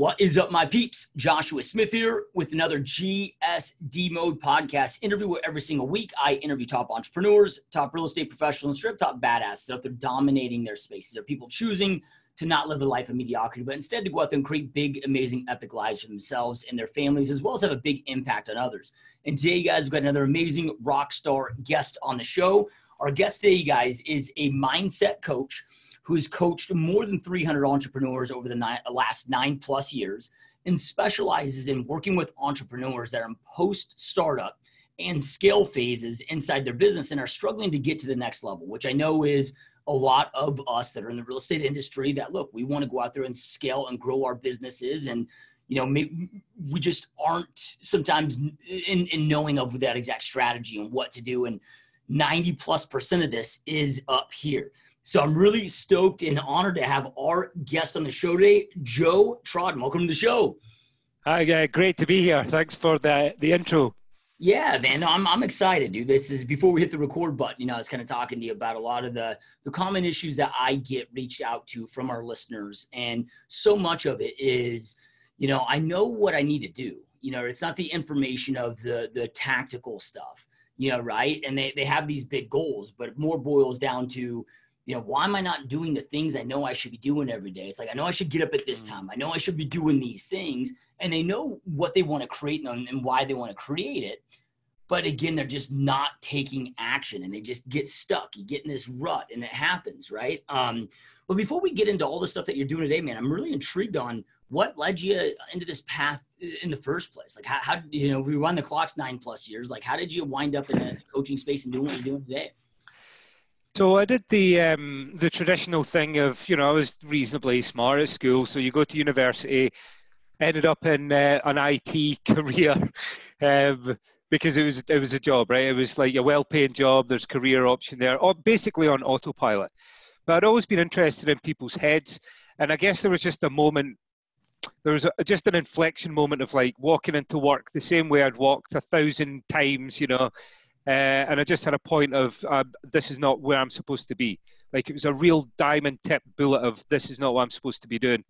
What is up, my peeps? Joshua Smith here with another GSD Mode podcast interview where every single week I interview top entrepreneurs, top real estate professionals, strip top badass that they're dominating their spaces. They're people choosing to not live a life of mediocrity, but instead to go out there and create big, amazing, epic lives for themselves and their families, as well as have a big impact on others. And today, you guys, we've got another amazing rock star guest on the show. Our guest today, you guys, is a mindset coach who's coached more than 300 entrepreneurs over the nine, last nine plus years and specializes in working with entrepreneurs that are in post startup and scale phases inside their business and are struggling to get to the next level, which I know is a lot of us that are in the real estate industry that look, we want to go out there and scale and grow our businesses and you know, we just aren't sometimes in, in knowing of that exact strategy and what to do. And 90 plus percent of this is up here. So I'm really stoked and honored to have our guest on the show today, Joe Trodden. Welcome to the show. Hi, uh, great to be here. Thanks for the the intro. Yeah, man, I'm I'm excited, dude. This is before we hit the record button. You know, I was kind of talking to you about a lot of the the common issues that I get reached out to from our listeners, and so much of it is, you know, I know what I need to do. You know, it's not the information of the the tactical stuff. You know, right? And they they have these big goals, but it more boils down to you know, why am I not doing the things I know I should be doing every day? It's like, I know I should get up at this mm. time. I know I should be doing these things. And they know what they want to create and why they want to create it. But again, they're just not taking action and they just get stuck. You get in this rut and it happens, right? Um, but before we get into all the stuff that you're doing today, man, I'm really intrigued on what led you into this path in the first place. Like, how, how you know, we run the clocks nine plus years. Like, how did you wind up in the coaching space and doing what you're doing today? So I did the um, the traditional thing of you know I was reasonably smart at school, so you go to university, ended up in uh, an IT career um, because it was it was a job, right? It was like a well-paying job. There's career option there, basically on autopilot. But I'd always been interested in people's heads, and I guess there was just a moment. There was a, just an inflection moment of like walking into work the same way I'd walked a thousand times, you know, uh, and I just had a point of uh, this is not where I'm supposed to be. Like it was a real diamond tip bullet of this is not what I'm supposed to be doing.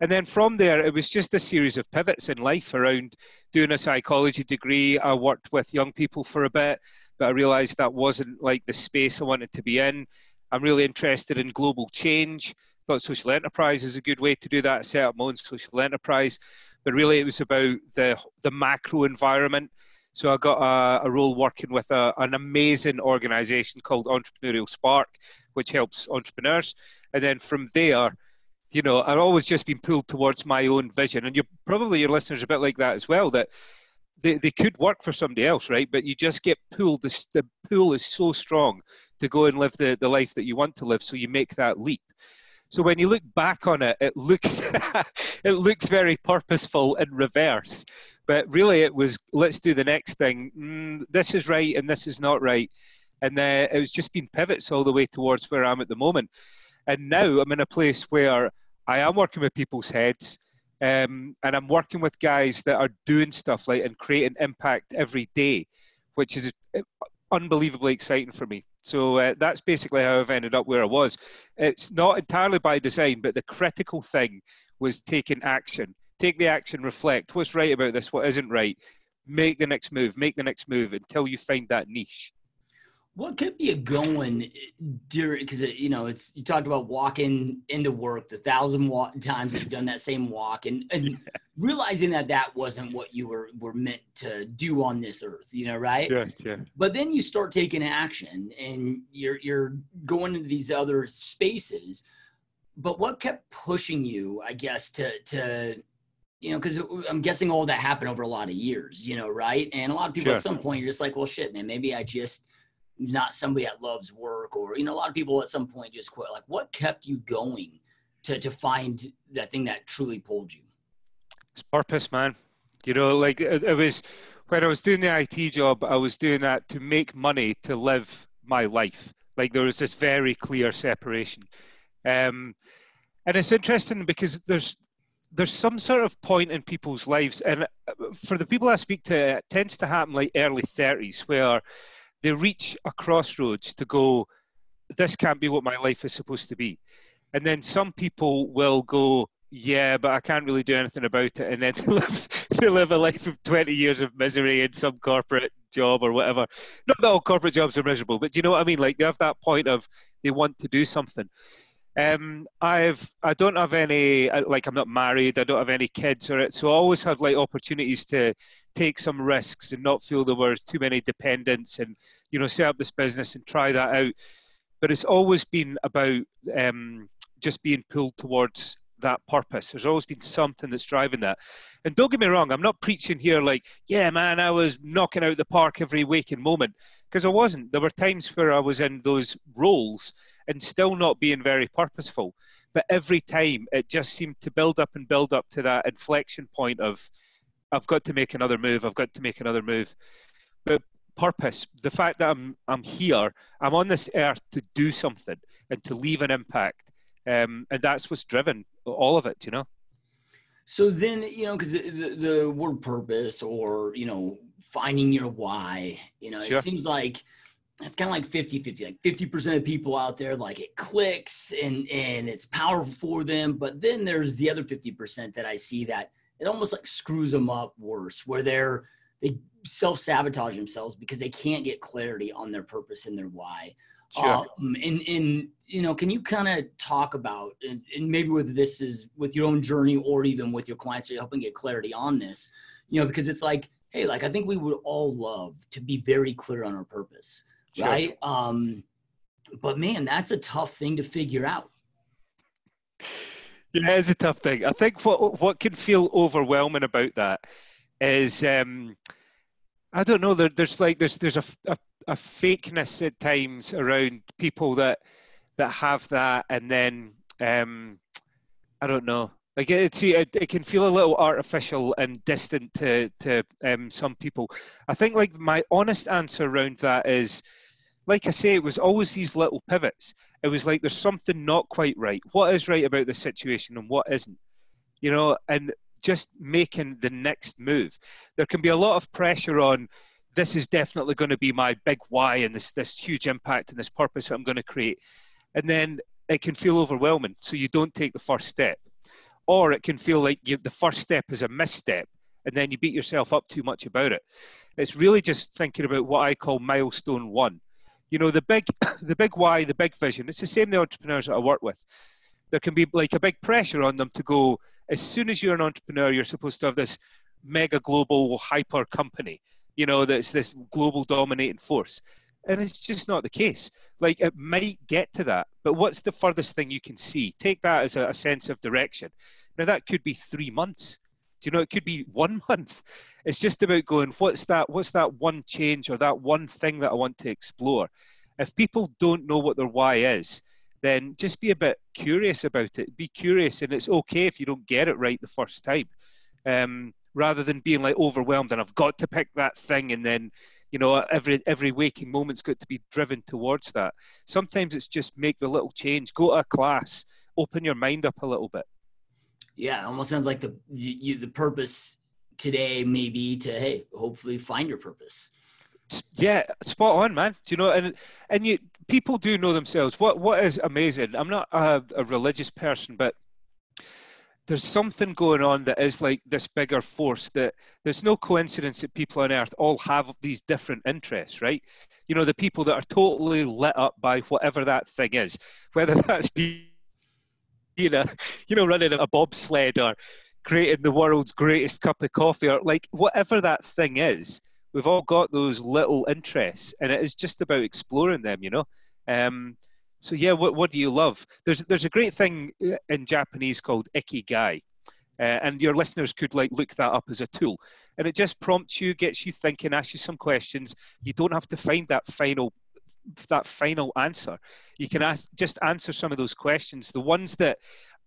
And then from there, it was just a series of pivots in life around doing a psychology degree. I worked with young people for a bit, but I realized that wasn't like the space I wanted to be in. I'm really interested in global change. Thought social enterprise is a good way to do that. Set up my own social enterprise, but really it was about the the macro environment so I got a, a role working with a, an amazing organization called Entrepreneurial Spark, which helps entrepreneurs. And then from there, you know, I've always just been pulled towards my own vision. And you're probably your listeners a bit like that as well, that they, they could work for somebody else, right? But you just get pulled. The, the pull is so strong to go and live the, the life that you want to live. So you make that leap. So when you look back on it, it looks it looks very purposeful in reverse. But really, it was let's do the next thing. Mm, this is right and this is not right, and uh, it was just been pivots all the way towards where I'm at the moment. And now I'm in a place where I am working with people's heads, um, and I'm working with guys that are doing stuff like and creating impact every day, which is uh, unbelievably exciting for me. So uh, that's basically how I've ended up where I was. It's not entirely by design, but the critical thing was taking action. Take the action, reflect. What's right about this? What isn't right? Make the next move. Make the next move until you find that niche. What kept you going during? Because you know, it's you talked about walking into work the thousand times that you've done that same walk, and and realizing that that wasn't what you were were meant to do on this earth. You know, right? Yeah, yeah. But then you start taking action, and you're you're going into these other spaces. But what kept pushing you, I guess, to to you know, because I'm guessing all that happened over a lot of years, you know, right? And a lot of people sure. at some point you're just like, well, shit, man, maybe I just not somebody that loves work or you know a lot of people at some point just quit. Like what kept you going to to find that thing that truly pulled you? It's purpose man. You know like it, it was when i was doing the it job i was doing that to make money to live my life. Like there was this very clear separation. Um, and it's interesting because there's there's some sort of point in people's lives and uh, for the people i speak to it tends to happen like early 30s where they reach a crossroads to go, this can't be what my life is supposed to be. And then some people will go, yeah, but I can't really do anything about it, and then to live to live a life of twenty years of misery in some corporate job or whatever. Not that all corporate jobs are miserable, but do you know what I mean? Like they have that point of they want to do something. Um, I've I don't have any like I'm not married. I don't have any kids or it, so I always have like opportunities to take some risks and not feel there were too many dependents and you know set up this business and try that out. But it's always been about um, just being pulled towards that purpose. There's always been something that's driving that. And don't get me wrong, I'm not preaching here like, yeah, man, I was knocking out the park every waking moment, because I wasn't. There were times where I was in those roles and still not being very purposeful. But every time it just seemed to build up and build up to that inflection point of, I've got to make another move, I've got to make another move. But purpose, the fact that I'm, I'm here, I'm on this earth to do something and to leave an impact um, and that's what's driven all of it. You know. So then, you know, because the, the, word purpose or, you know, finding your why, you know, sure. it seems like it's kind of like 50 50. Like 50% of people out there, like it clicks and, and it's powerful for them. But then there's the other 50% that I see that it almost like screws them up worse, where they're, they self sabotage themselves because they can't get clarity on their purpose and their why. Sure. Um, and, and, you know, can you kind of talk about, and, and maybe whether this is with your own journey or even with your clients, you're helping get clarity on this, you know, because it's like, hey, like, I think we would all love to be very clear on our purpose, sure. right? Um, but man, that's a tough thing to figure out. Yeah, it's a tough thing. I think what what can feel overwhelming about that is um, I don't know. There, there's like there's there's a, a, a fakeness at times around people that that have that, and then um, I don't know. Like it, it, it can feel a little artificial and distant to to um, some people. I think like my honest answer around that is, like I say, it was always these little pivots. It was like there's something not quite right. What is right about the situation and what isn't? You know, and just making the next move. There can be a lot of pressure on this is definitely going to be my big why and this this huge impact and this purpose that I'm going to create. And then it can feel overwhelming, so you don't take the first step. Or it can feel like you, the first step is a misstep, and then you beat yourself up too much about it. It's really just thinking about what I call milestone one. You know, the big, the big why, the big vision. It's the same the entrepreneurs that I work with. There can be like a big pressure on them to go. As soon as you're an entrepreneur, you're supposed to have this mega global hyper company you know, that's this global dominating force. And it's just not the case. Like it might get to that, but what's the furthest thing you can see? Take that as a, a sense of direction. Now that could be three months. Do you know it could be one month? It's just about going, what's that, what's that one change or that one thing that I want to explore? If people don't know what their why is, then just be a bit curious about it. Be curious, and it's okay if you don't get it right the first time. Um, rather than being like overwhelmed and I've got to pick that thing and then you know every every waking moment's got to be driven towards that. Sometimes it's just make the little change. Go to a class. Open your mind up a little bit. Yeah it almost sounds like the you, the purpose today may be to hey hopefully find your purpose. Yeah spot on man. Do you know and and you people do know themselves. What what is amazing i'm not a, a religious person but there's something going on that is like this bigger force that there's no coincidence that people on earth all have these different interests right? You know the people that are totally lit up by whatever that thing is whether that's you know you know running a bobsled or creating the world's greatest cup of coffee or like whatever that thing is we've all got those little interests and it is just about exploring them you know um, so yeah, what what do you love? There's there's a great thing uh, in Japanese called ikigai, uh, and your listeners could like look that up as a tool, and it just prompts you, gets you thinking, asks you some questions. You don't have to find that final that final answer. You can ask just answer some of those questions, the ones that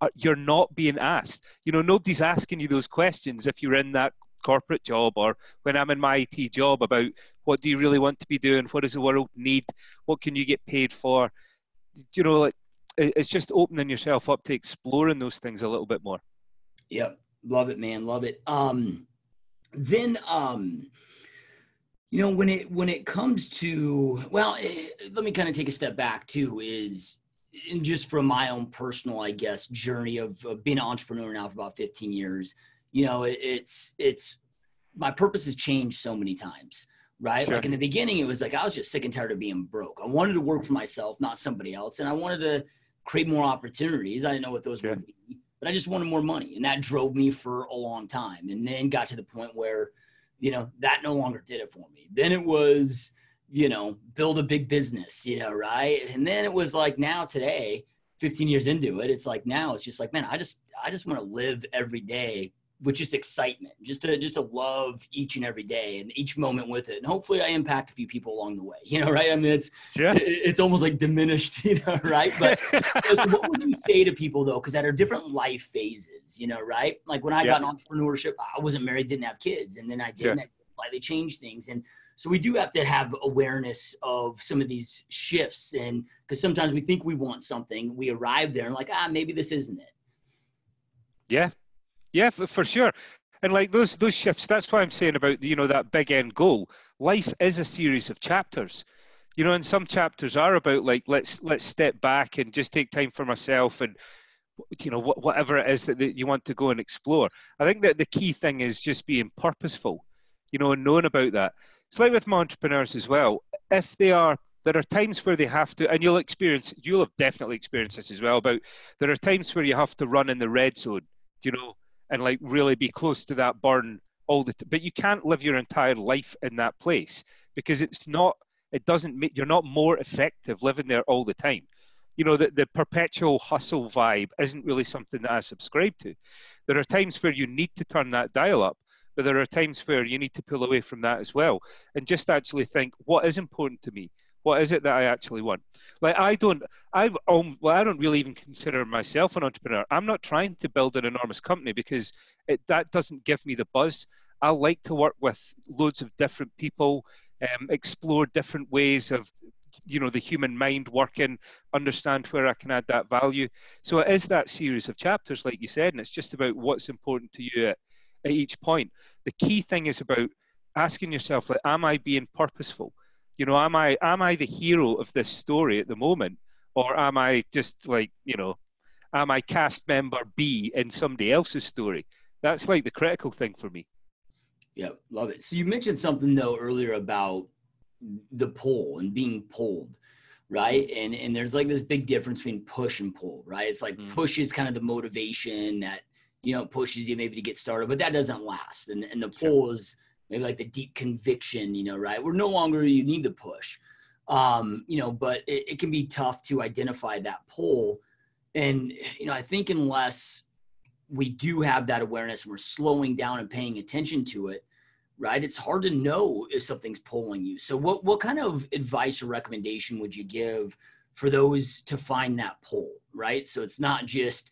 are, you're not being asked. You know, nobody's asking you those questions if you're in that corporate job or when I'm in my IT job about what do you really want to be doing, what does the world need, what can you get paid for you know, like it's just opening yourself up to exploring those things a little bit more. Yep. Love it, man. Love it. Um, then, um, you know, when it, when it comes to, well, it, eh, let me kind of take a step back too, is and just from my own personal, I guess, journey of, of being an entrepreneur now for about 15 years, you know, it, it's it's my purpose has changed so many times, right? Sure. Like in the beginning, it was like I was just sick and tired of being broke. I wanted to work for myself, not somebody else, and I wanted to create more opportunities. I didn't know what those sure. would be, but I just wanted more money, and that drove me for a long time. And then got to the point where, you know, that no longer did it for me. Then it was you know, build a big business, you know, right? And then it was like now today, 15 years into it, it's like now it's just like, man, I just I just want to live every day with just excitement, just to just to love each and every day and each moment with it. And hopefully I impact a few people along the way. You know, right? I mean it's yeah. it's almost like diminished, you know, right? But so what would you say to people though? Because that are different life phases, you know, right? Like when I yeah. got in entrepreneurship, I wasn't married, didn't have kids, and then I did sure. slightly changed things. And so we do have to have awareness of some of these shifts, and because sometimes we think we want something, we arrive there and like, ah, maybe this isn't it. Yeah, yeah, for, for sure. And like those those shifts, that's why I'm saying about you know that big end goal. Life is a series of chapters you know and some chapters are about like let's let's step back and just take time for myself and you know whatever it is that, that you want to go and explore i think that the key thing is just being purposeful you know and knowing about that it's like with my entrepreneurs as well. If they are, there are times where they have to, and you'll experience, you'll have definitely experienced this as well. About there are times where you have to run in the red zone, you know, and like really be close to that burn all the time. But you can't live your entire life in that place because it's not. It doesn't make you're not more effective living there all the time. You know, the, the perpetual hustle vibe isn't really something that I subscribe to. There are times where you need to turn that dial up but there are times where you need to pull away from that as well and just actually think what is important to me what is it that i actually want like i don't i um, well, i don't really even consider myself an entrepreneur i'm not trying to build an enormous company because it, that doesn't give me the buzz i like to work with loads of different people um, explore different ways of you know the human mind working understand where i can add that value so it is that series of chapters like you said and it's just about what's important to you at at each point. The key thing is about asking yourself, like, am I being purposeful? You know, am I am I the hero of this story at the moment, or am I just like you know, am I cast member B in somebody else's story? That's like the critical thing for me. Yeah, love it. So you mentioned something though earlier about the pull and being pulled right and and there's like this big difference between push and pull right it's like mm. push is kind of the motivation that you know, pushes you maybe to get started, but that doesn't last. And, and the pull is maybe like the deep conviction, you know, right? We're no longer you need the push. Um, you know, but it, it can be tough to identify that pull. And, you know, I think unless we do have that awareness and we're slowing down and paying attention to it, right? It's hard to know if something's pulling you. So what what kind of advice or recommendation would you give for those to find that pull, right? So it's not just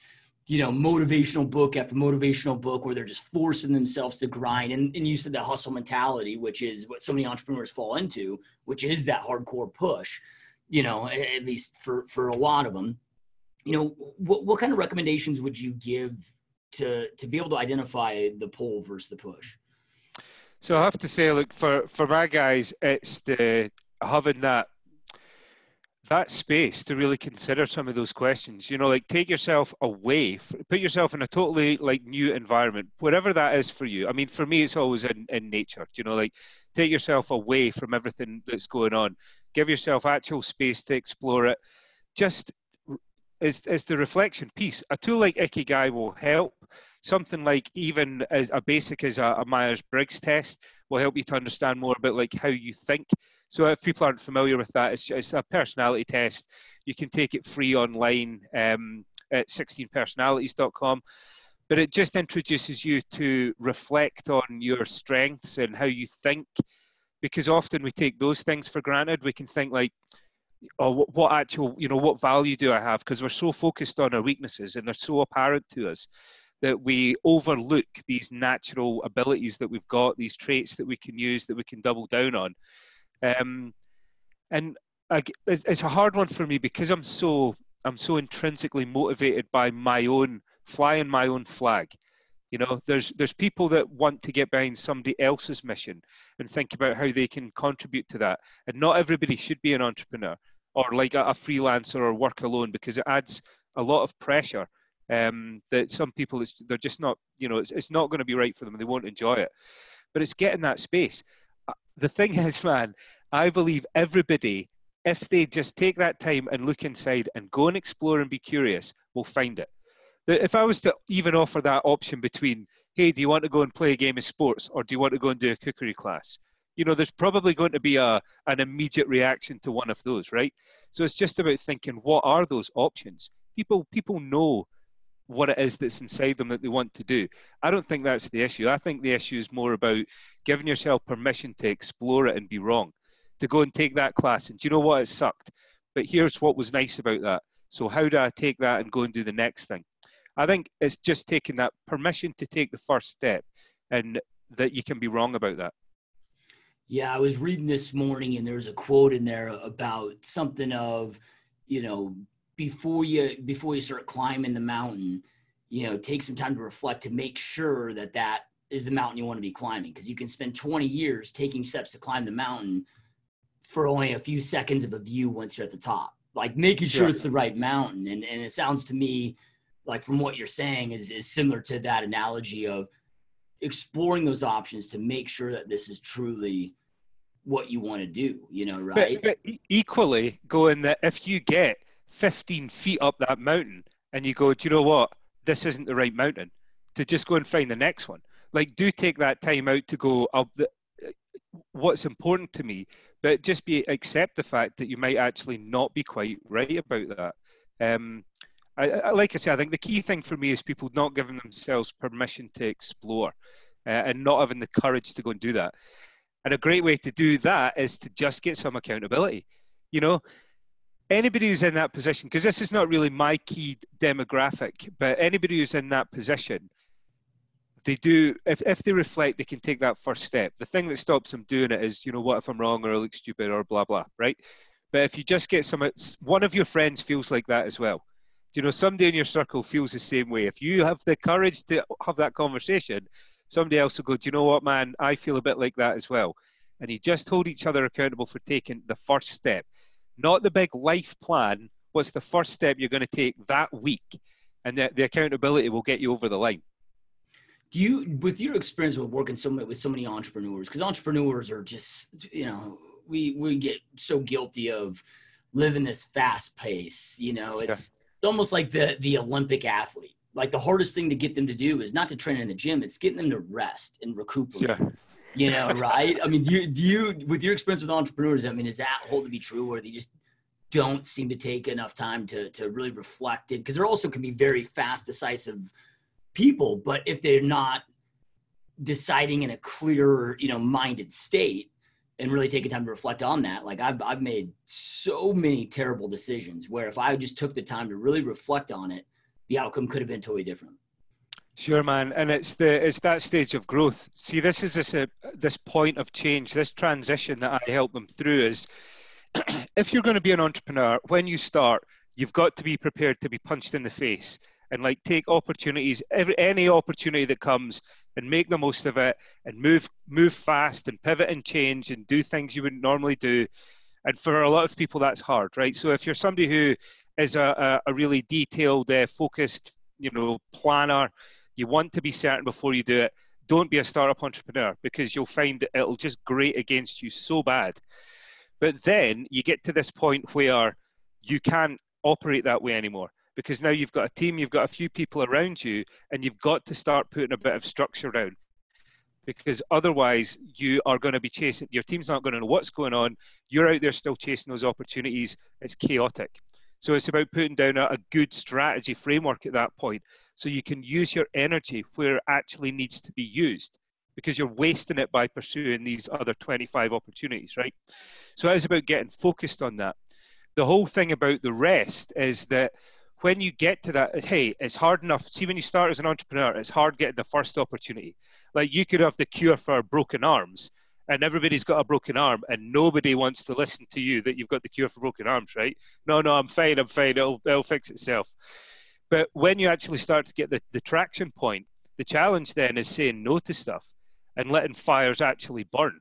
you know, motivational book after motivational book where they're just forcing themselves to grind. And, and you said the hustle mentality, which is what so many entrepreneurs fall into, which is that hardcore push, you know, at least for, for a lot of them. You know, what, what kind of recommendations would you give to, to be able to identify the pull versus the push? So I have to say, look, for, for my guys, it's the having that that space to really consider some of those questions. You know like take yourself away put yourself in a totally like new environment whatever that is for you. I mean for me it's always in, in nature you know like take yourself away from everything that's going on. Give yourself actual space to explore it. Just is, is the reflection piece a tool like ikigai will help. Something like even as a basic as a, a myers-briggs test will help you to understand more about like how you think so if people aren't familiar with that, it's, it's a personality test. You can take it free online um, at 16personalities.com. But it just introduces you to reflect on your strengths and how you think, because often we take those things for granted. We can think like, oh, what actual, you know, what value do I have? Because we're so focused on our weaknesses and they're so apparent to us that we overlook these natural abilities that we've got, these traits that we can use, that we can double down on. Um, and I, it's a hard one for me because I'm so I'm so intrinsically motivated by my own flying my own flag. You know, there's there's people that want to get behind somebody else's mission and think about how they can contribute to that. And not everybody should be an entrepreneur. or like a, a freelancer or work alone because it adds a lot of pressure um, that some people they're just not you know it's, it's not going to be right for them they won't enjoy it but it's getting that space the thing is man i believe everybody if they just take that time and look inside and go and explore and be curious will find it. If i was to even offer that option between hey do you want to go and play a game of sports or do you want to go and do a cookery class? You know there's probably going to be a an immediate reaction to one of those right? So it's just about thinking what are those options? People people know what it is that's inside them that they want to do. I don't think that's the issue. I think the issue is more about giving yourself permission to explore it and be wrong, to go and take that class. And do you know what? It sucked. But here's what was nice about that. So, how do I take that and go and do the next thing? I think it's just taking that permission to take the first step and that you can be wrong about that. Yeah, I was reading this morning and there's a quote in there about something of, you know, before you before you start climbing the mountain you know take some time to reflect to make sure that that is the mountain you want to be climbing. Because you can spend 20 years taking steps to climb the mountain for only a few seconds of a view once you're at the top. Like making sure, sure it's the right mountain. And, and it sounds to me like from what you're saying is, is similar to that analogy of exploring those options to make sure that this is truly what you want to do you know right? but, but equally going that if you get 15 feet up that mountain and you go, do you know what? This isn't the right mountain. To just go and find the next one. Like, do take that time out to go up the, what's important to me, but just be accept the fact that you might actually not be quite right about that. Um, I, I, like I say, I think the key thing for me is people not giving themselves permission to explore uh, and not having the courage to go and do that. And a great way to do that is to just get some accountability. You know, anybody who's in that position, because this is not really my key demographic, but anybody who's in that position, they do, if, if they reflect, they can take that first step. The thing that stops them doing it is, you know, what if I'm wrong or I look stupid or blah, blah, right? But if you just get some, one of your friends feels like that as well. Do you know, somebody in your circle feels the same way. If you have the courage to have that conversation, somebody else will go, do you know what, man? I feel a bit like that as well. And you just hold each other accountable for taking the first step not the big life plan. What's the first step you're going to take that week? And the, the accountability will get you over the line. Do you, with your experience with working so many, with so many entrepreneurs, because entrepreneurs are just, you know, we we get so guilty of living this fast pace. You know, it's yeah. it's almost like the the Olympic athlete. Like the hardest thing to get them to do is not to train in the gym; it's getting them to rest and recuperate. Yeah you know, right? I mean, do you, do you, with your experience with entrepreneurs, I mean, is that hold to be true or they just don't seem to take enough time to, to really reflect it? Because there also can be very fast, decisive people, but if they're not deciding in a clear, you know, minded state and really taking time to reflect on that, like I've, I've made so many terrible decisions where if I just took the time to really reflect on it, the outcome could have been totally different. Sure, man, and it's the it's that stage of growth. See, this is this uh, this point of change, this transition that I help them through. Is if you're going to be an entrepreneur, when you start, you've got to be prepared to be punched in the face and like take opportunities, every any opportunity that comes, and make the most of it, and move move fast and pivot and change and do things you wouldn't normally do. And for a lot of people, that's hard, right? So if you're somebody who is a, a, a really detailed, uh, focused, you know, planner you want to be certain before you do it. Don't be a startup entrepreneur because you'll find it'll just grate against you so bad. But then you get to this point where you can't operate that way anymore because now you've got a team, you've got a few people around you, and you've got to start putting a bit of structure down because otherwise you are going to be chasing your team's not going to know what's going on you're out there still chasing those opportunities it's chaotic so it's about putting down a, a, good strategy framework at that point so you can use your energy where it actually needs to be used because you're wasting it by pursuing these other 25 opportunities, right? So it is about getting focused on that. The whole thing about the rest is that when you get to that, hey, it's hard enough. See, when you start as an entrepreneur, it's hard getting the first opportunity. Like you could have the cure for broken arms, and everybody's got a broken arm and nobody wants to listen to you that you've got the cure for broken arms, right? No, no, I'm fine, I'm fine, it'll, it'll fix itself. But when you actually start to get the, the traction point, the challenge then is saying no to stuff and letting fires actually burn.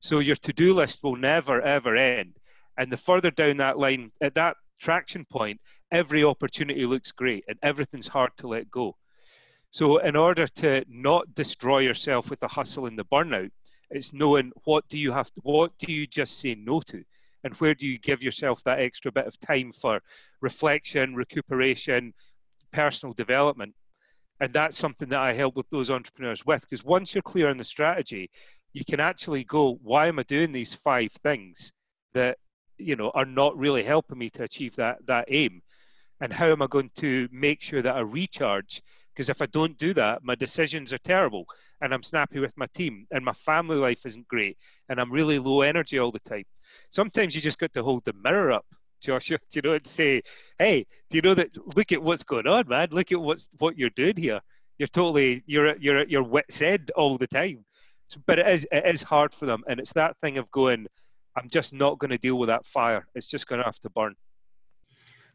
So your to do list will never, ever end. And the further down that line, at that traction point, every opportunity looks great and everything's hard to let go. So, in order to not destroy yourself with the hustle and the burnout, it's knowing what do you have to, what do you just say no to, and where do you give yourself that extra bit of time for reflection, recuperation, personal development. And that's something that I help with those entrepreneurs with, because once you're clear on the strategy, you can actually go, why am I doing these five things that you know are not really helping me to achieve that that aim? And how am I going to make sure that I recharge because if I don't do that, my decisions are terrible and I'm snappy with my team and my family life isn't great and I'm really low energy all the time. Sometimes you just got to hold the mirror up, Joshua, do you know, and say, hey, do you know that look at what's going on, man? Look at what's what you're doing here. You're totally you're you're you're wit's end all the time. So, but it is it is hard for them and it's that thing of going, I'm just not going to deal with that fire. It's just going to have to burn.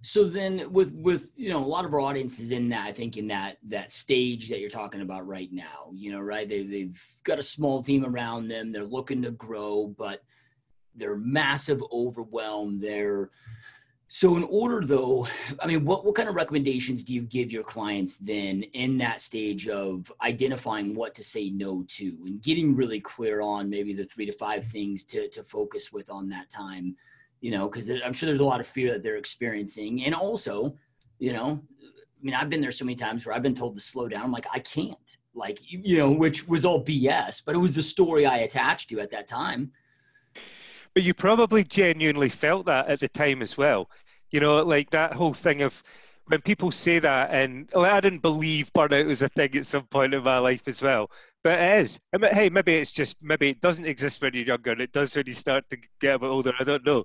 So then with with you know a lot of our audiences in that I think in that that stage that you're talking about right now, you know, right? They they've got a small team around them, they're looking to grow, but they're massive overwhelm They're so in order though, I mean, what, what kind of recommendations do you give your clients then in that stage of identifying what to say no to and getting really clear on maybe the three to five things to, to focus with on that time you know, because I'm sure there's a lot of fear that they're experiencing. And also, you know, I mean, I've been there so many times where I've been told to slow down. I'm like, I can't, like, you know, which was all BS, but it was the story I attached to at that time. But you probably genuinely felt that at the time as well. You know, like that whole thing of when people say that, and like, I didn't believe burnout was a thing at some point in my life as well. But it is. I mean, hey, maybe it's just maybe it doesn't exist when you're younger, and it does when you start to get a bit older. I don't know,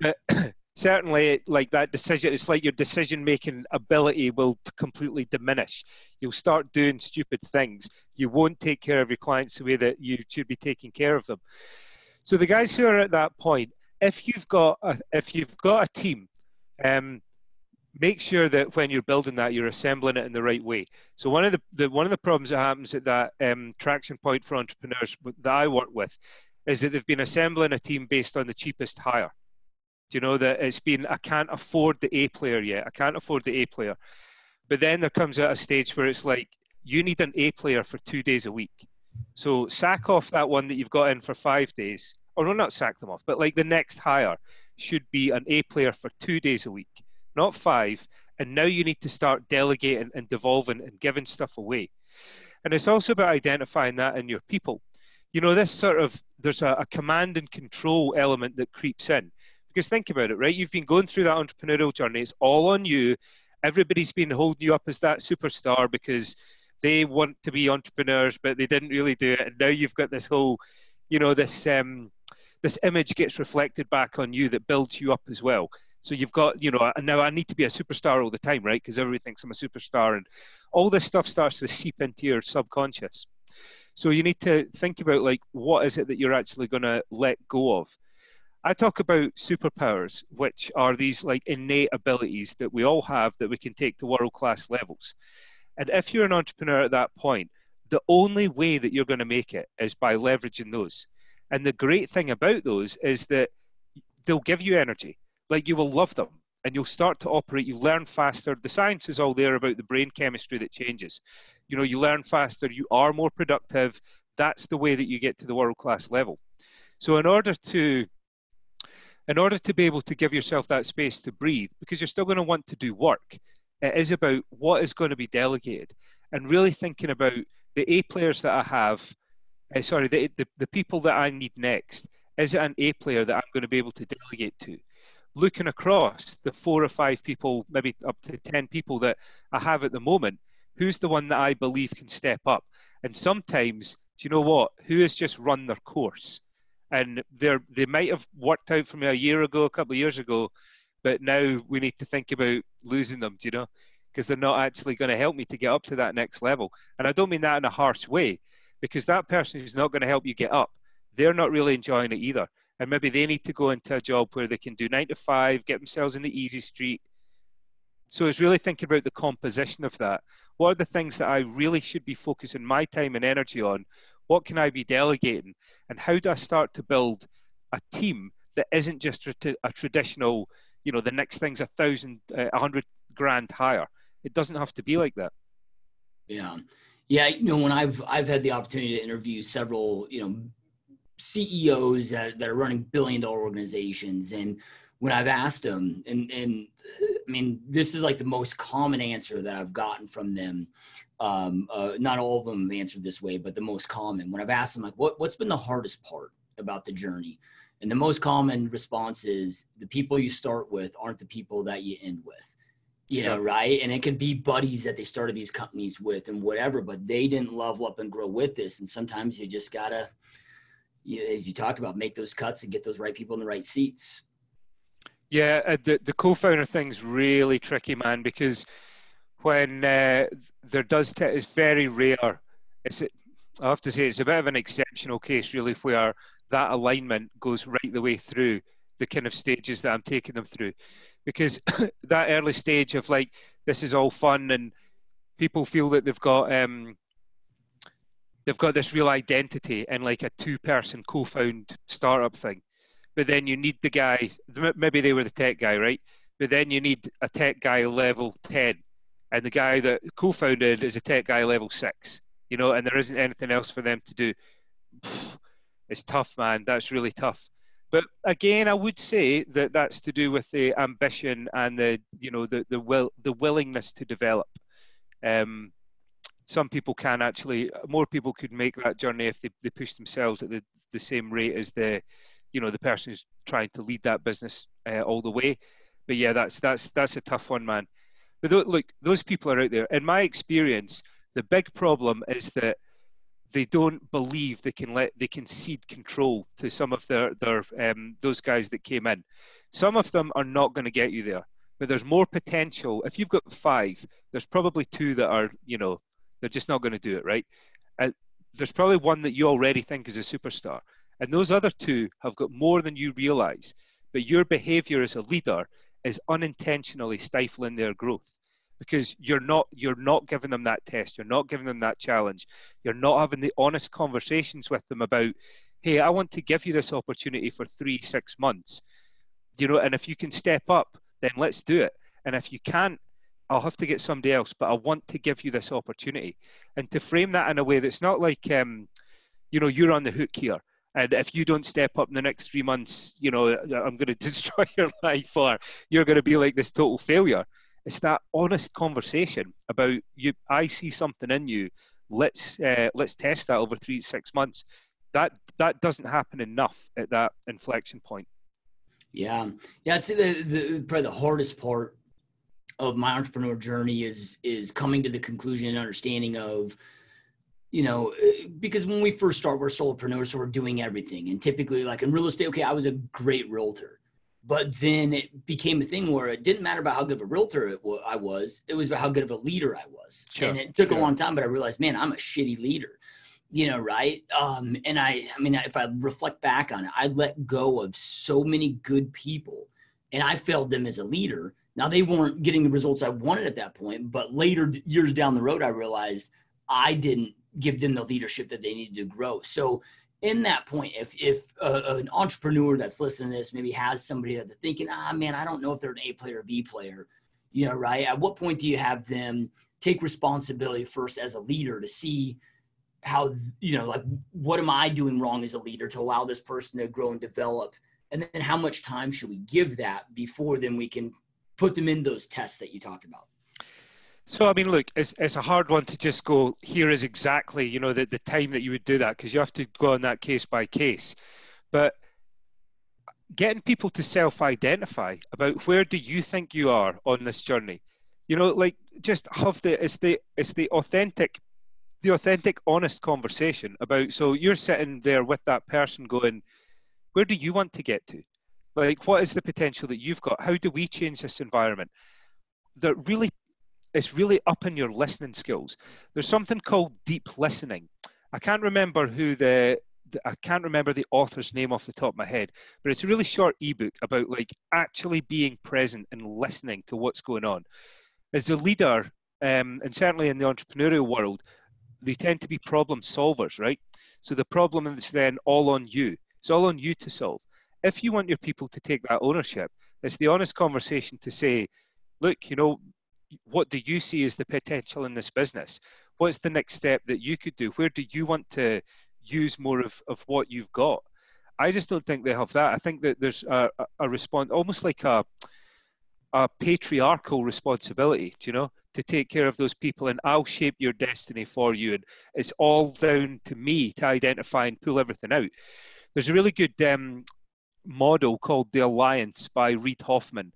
but certainly, like that decision, it's like your decision making ability will completely diminish. You'll start doing stupid things. You won't take care of your clients the way that you should be taking care of them. So the guys who are at that point, if you've got a, if you've got a team, um, make sure that when you're building that, you're assembling it in the right way. So one of the, the one of the problems that happens at that um, traction point for entrepreneurs that I work with is that they've been assembling a team based on the cheapest hire. Do you know that it's been I can't afford the A player yet. I can't afford the A player. But then there comes at a stage where it's like you need an A player for two days a week. So sack off that one that you've got in for five days, or no, not sack them off, but like the next hire should be an A player for two days a week not five. And now you need to start delegating and devolving and giving stuff away. And it's also about identifying that in your people. You know, this sort of, there's a, a command and control element that creeps in. Because think about it, right? You've been going through that entrepreneurial journey, it's all on you. Everybody's been holding you up as that superstar because they want to be entrepreneurs, but they didn't really do it. And now you've got this whole, you know, this um, this image gets reflected back on you that builds you up as well. So you've got, you know, and now I need to be a superstar all the time, right? Because everybody thinks I'm a superstar, and all this stuff starts to seep into your subconscious. So you need to think about like what is it that you're actually going to let go of. I talk about superpowers, which are these like innate abilities that we all have that we can take to world class levels. And if you're an entrepreneur at that point, the only way that you're going to make it is by leveraging those. And the great thing about those is that they'll give you energy. Like you will love them and you'll start to operate. You learn faster. The science is all there about the brain chemistry that changes. You know you learn faster. You are more productive. That's the way that you get to the world class level. So in order to in order to be able to give yourself that space to breathe because you're still going to want to do work it is about what is going to be delegated and really thinking about the a players that i have uh, sorry the, the, the people that i need next is it an a player that i'm going to be able to delegate to looking across the four or five people, maybe up to 10 people that I have at the moment, who's the one that I believe can step up? And sometimes, do you know what? Who has just run their course? And they're, they might have worked out for me a year ago, a couple of years ago, but now we need to think about losing them, do you know? Because they're not actually going to help me to get up to that next level. And I don't mean that in a harsh way, because that person who's not going to help you get up, they're not really enjoying it either and maybe they need to go into a job where they can do nine to five, get themselves in the easy street. So it's really thinking about the composition of that. What are the things that I really should be focusing my time and energy on? What can I be delegating? And how do I start to build a team that isn't just a traditional, you know, the next thing's a thousand, uh, a uh, hundred grand hire. It doesn't have to be like that. Yeah. Yeah, you know, when I've I've had the opportunity to interview several, you know, CEOs that, that are running billion dollar organizations, and when I've asked them, and and I mean, this is like the most common answer that I've gotten from them. Um, uh, not all of them have answered this way, but the most common. When I've asked them, like, what what's been the hardest part about the journey? And the most common response is the people you start with aren't the people that you end with you know, right? And it could be buddies that they started these companies with and whatever, but they didn't level up and grow with this. And sometimes you just gotta, you, as you talked about, make those cuts and get those right people in the right seats. Yeah, uh, the the co-founder thing's really tricky, man, because when uh, there does t- it's very rare. It's I have to say it's a bit of an exceptional case, really, where that alignment goes right the way through the kind of stages that I'm taking them through because that early stage of like this is all fun and people feel that they've got um, they've got this real identity in like a two-person co-found startup thing, but then you need the guy. Maybe they were the tech guy, right? But then you need a tech guy level ten, and the guy that co-founded is a tech guy level six. You know, and there isn't anything else for them to do. It's tough, man. That's really tough. But again, I would say that that's to do with the ambition and the you know the the will the willingness to develop. Um, some people can actually more people could make that journey if they, they push themselves at the, the same rate as the you know the person who's trying to lead that business uh, all the way. But yeah, that's that's that's a tough one, man. But look, those people are out there. In my experience, the big problem is that they don't believe they can let they can cede control to some of their their um, those guys that came in. Some of them are not going to get you there, but there's more potential. If you've got five, there's probably two that are you know they're just not going to do it right. Uh, there's probably one that you already think is a superstar, and those other two have got more than you realize. But your behavior as a leader is unintentionally stifling their growth because you're not you're not giving them that test you're not giving them that challenge. You're not having the honest conversations with them about hey i want to give you this opportunity for three six months. You know and if you can step up then let's do it. And if you can't i'll have to get somebody else but i want to give you this opportunity. And to frame that in a way that's not like um, you know you're on the hook here and if you don't step up in the next three months you know i'm going to destroy your life or you're going to be like this total failure it's that honest conversation about you. I see something in you. Let's uh, let's test that over three six months. That that doesn't happen enough at that inflection point. Yeah, yeah. I'd say the, the probably the hardest part of my entrepreneur journey is is coming to the conclusion and understanding of you know because when we first start we're solopreneurs so we're doing everything and typically like in real estate okay i was a great realtor but then it became a thing where it didn't matter about how good of a realtor it w- I was. It was about how good of a leader I was. Sure, and it took sure. a long time, but I realized, man, I'm a shitty leader, you know, right? Um, and I, I mean, if I reflect back on it, I let go of so many good people and I failed them as a leader. Now they weren't getting the results I wanted at that point, but later years down the road, I realized I didn't give them the leadership that they needed to grow. So in that point, if if uh, an entrepreneur that's listening to this maybe has somebody that they're thinking, ah, man, I don't know if they're an A player or B player, you know, right? At what point do you have them take responsibility first as a leader to see how, you know, like what am I doing wrong as a leader to allow this person to grow and develop? And then how much time should we give that before then we can put them in those tests that you talked about? So I mean, look, it's it's a hard one to just go. Here is exactly you know the the time that you would do that because you have to go on that case by case. But getting people to self-identify about where do you think you are on this journey, you know, like just have the it's the it's the authentic, the authentic, honest conversation about. So you're sitting there with that person going, where do you want to get to? Like, what is the potential that you've got? How do we change this environment? That really it's really up in your listening skills. There's something called deep listening. I can't remember who the, the, I can't remember the author's name off the top of my head, but it's a really short ebook about like actually being present and listening to what's going on. As a leader, um, and certainly in the entrepreneurial world, they tend to be problem solvers, right? So the problem is then all on you. It's all on you to solve. if you want your people to take that ownership, it's the honest conversation to say, look, you know, what do you see as the potential in this business? What's the next step that you could do? Where do you want to use more of, of what you've got? I just don't think they have that. I think that there's a, a, response, almost like a, a patriarchal responsibility, you know, to take care of those people and I'll shape your destiny for you. And it's all down to me to identify and pull everything out. There's a really good um, model called The Alliance by Reid Hoffman,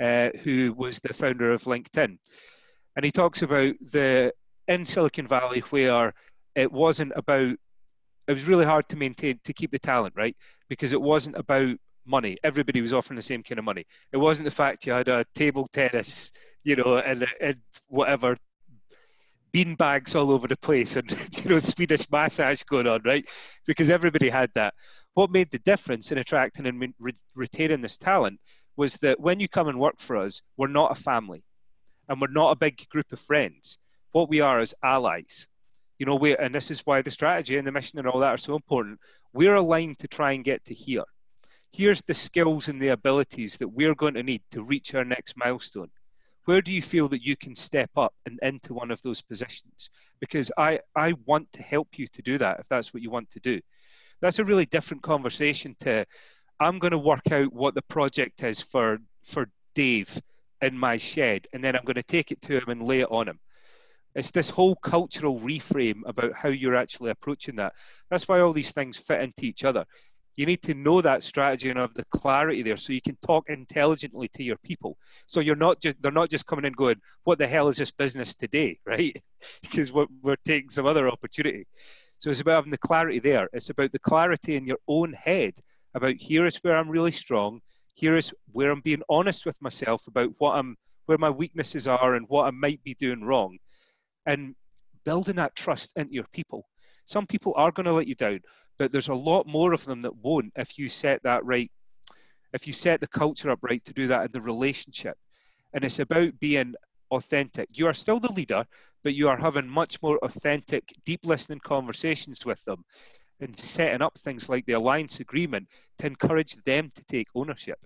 uh, who was the founder of LinkedIn. And he talks about the in Silicon Valley where it wasn't about it was really hard to maintain to keep the talent right? Because it wasn't about money. Everybody was offering the same kind of money. It wasn't the fact you had a table tennis you know and, and whatever bean bags all over the place and you know swedish massage going on right? Because everybody had that. What made the difference in attracting and re- retaining this talent was that when you come and work for us we're not a family and we're not a big group of friends what we are as allies. You know, we and this is why the strategy and the mission and all that are so important. We're aligned to try and get to here. Here's the skills and the abilities that we're going to need to reach our next milestone. Where do you feel that you can step up and into one of those positions? Because I, I want to help you to do that if that's what you want to do. That's a really different conversation to I'm going to work out what the project is for for Dave in my shed, and then I'm going to take it to him and lay it on him. It's this whole cultural reframe about how you're actually approaching that. That's why all these things fit into each other. You need to know that strategy and have the clarity there so you can talk intelligently to your people. So you're not just they're not just coming and going, What the hell is this business today? Right? because we're, we're taking some other opportunity. So it's about having the clarity there. It's about the clarity in your own head about here is where I'm really strong. Here is where I'm being honest with myself about what I'm where my weaknesses are and what I might be doing wrong and building that trust into your people. Some people are going to let you down, but there's a lot more of them that won't if you set that right, if you set the culture up right to do that in the relationship. And it's about being authentic. You are still the leader, but you are having much more authentic, deep listening conversations with them and setting up things like the alliance agreement to encourage them to take ownership.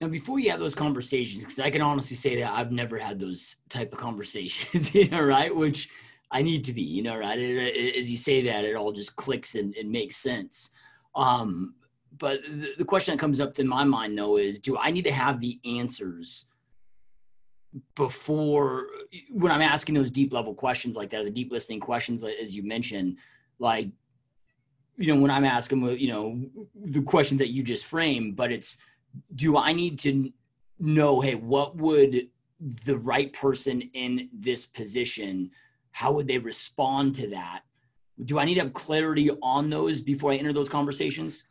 Now, before you have those conversations, because I can honestly say that I've never had those type of conversations, you know, right? Which I need to be, you know, right? It, it, as you say that, it all just clicks and it makes sense. Um, but the, the question that comes up to my mind, though, is do I need to have the answers before when I'm asking those deep level questions like that, the deep listening questions, as you mentioned, like, you know, when I'm asking, you know, the questions that you just framed, but it's, do I need to know, hey, what would the right person in this position, how would they respond to that? Do I need to have clarity on those before I enter those conversations?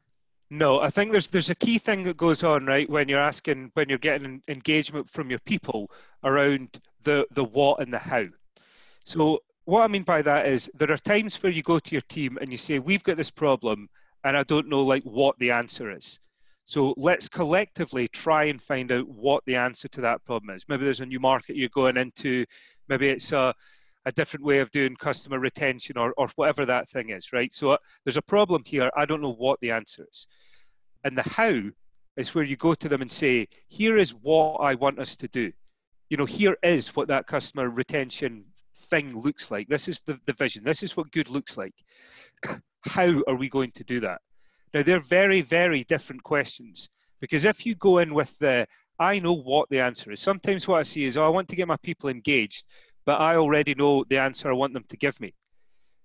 No, I think there's there's a key thing that goes on right when you're asking when you're getting engagement from your people around the the what and the how. So what I mean by that is there are times where you go to your team and you say we've got this problem and I don't know like what the answer is. So let's collectively try and find out what the answer to that problem is. Maybe there's a new market you're going into, maybe it's a, a different way of doing customer retention or, or whatever that thing is, right? So uh, there's a problem here. I don't know what the answer is. And the how is where you go to them and say, here is what I want us to do. You know, here is what that customer retention thing looks like. This is the, the vision. This is what good looks like. how are we going to do that? Now, they're very, very different questions because if you go in with the, I know what the answer is. Sometimes what I see is, oh, I want to get my people engaged, but I already know the answer I want them to give me.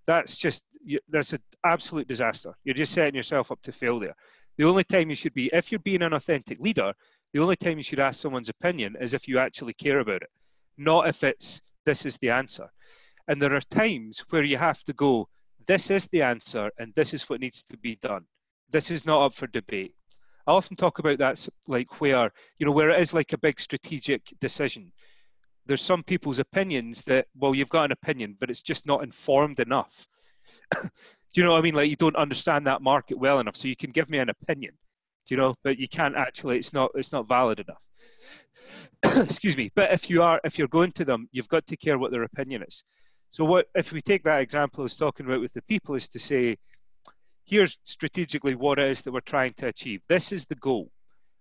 That's just, that's an absolute disaster. You're just setting yourself up to fail there. The only time you should be, if you're being an authentic leader, the only time you should ask someone's opinion is if you actually care about it, not if it's, this is the answer. And there are times where you have to go, this is the answer and this is what needs to be done this is not up for debate. I often talk about that, like where you know where it is like a big strategic decision. There's some people's opinions that well, you've got an opinion, but it's just not informed enough. Do you know what I mean? Like you don't understand that market well enough, so you can give me an opinion. Do you know? But you can't actually. It's not. It's not valid enough. Excuse me. But if you are, if you're going to them, you've got to care what their opinion is. So what if we take that example I was talking about with the people is to say, here's strategically what it is that we're trying to achieve. This is the goal.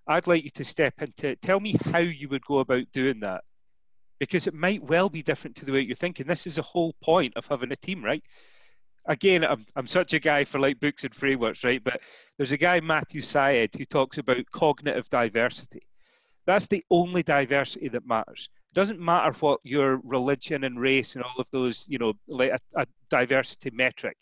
I'd like you to step into it. Tell me how you would go about doing that. Because it might well be different to the way you're thinking. This is the whole point of having a team, right? Again, I'm, I'm such a guy for like books and frameworks, right? But there's a guy, Matthew Syed, who talks about cognitive diversity. That's the only diversity that matters. It doesn't matter what your religion and race and all of those, you know, like a, a diversity metric.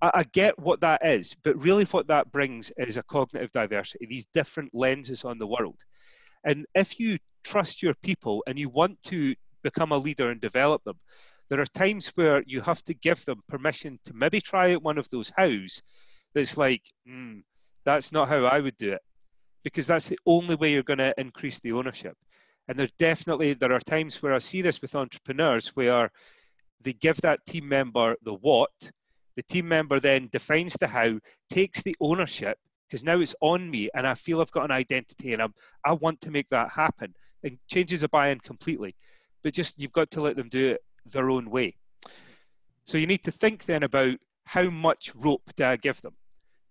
I, I get what that is, but really what that brings is a cognitive diversity, these different lenses on the world. And if you trust your people and you want to become a leader and develop them, there are times where you have to give them permission to maybe try out one of those hows that's like, mm, that's not how I would do it because that's the only way you're going to increase the ownership. And there's definitely there are times where I see this with entrepreneurs where they give that team member the what, the team member then defines the how, takes the ownership because now it's on me and I feel I've got an identity and I'm, I want to make that happen and changes the buy-in completely. But just you've got to let them do it their own way. So you need to think then about how much rope do I give them?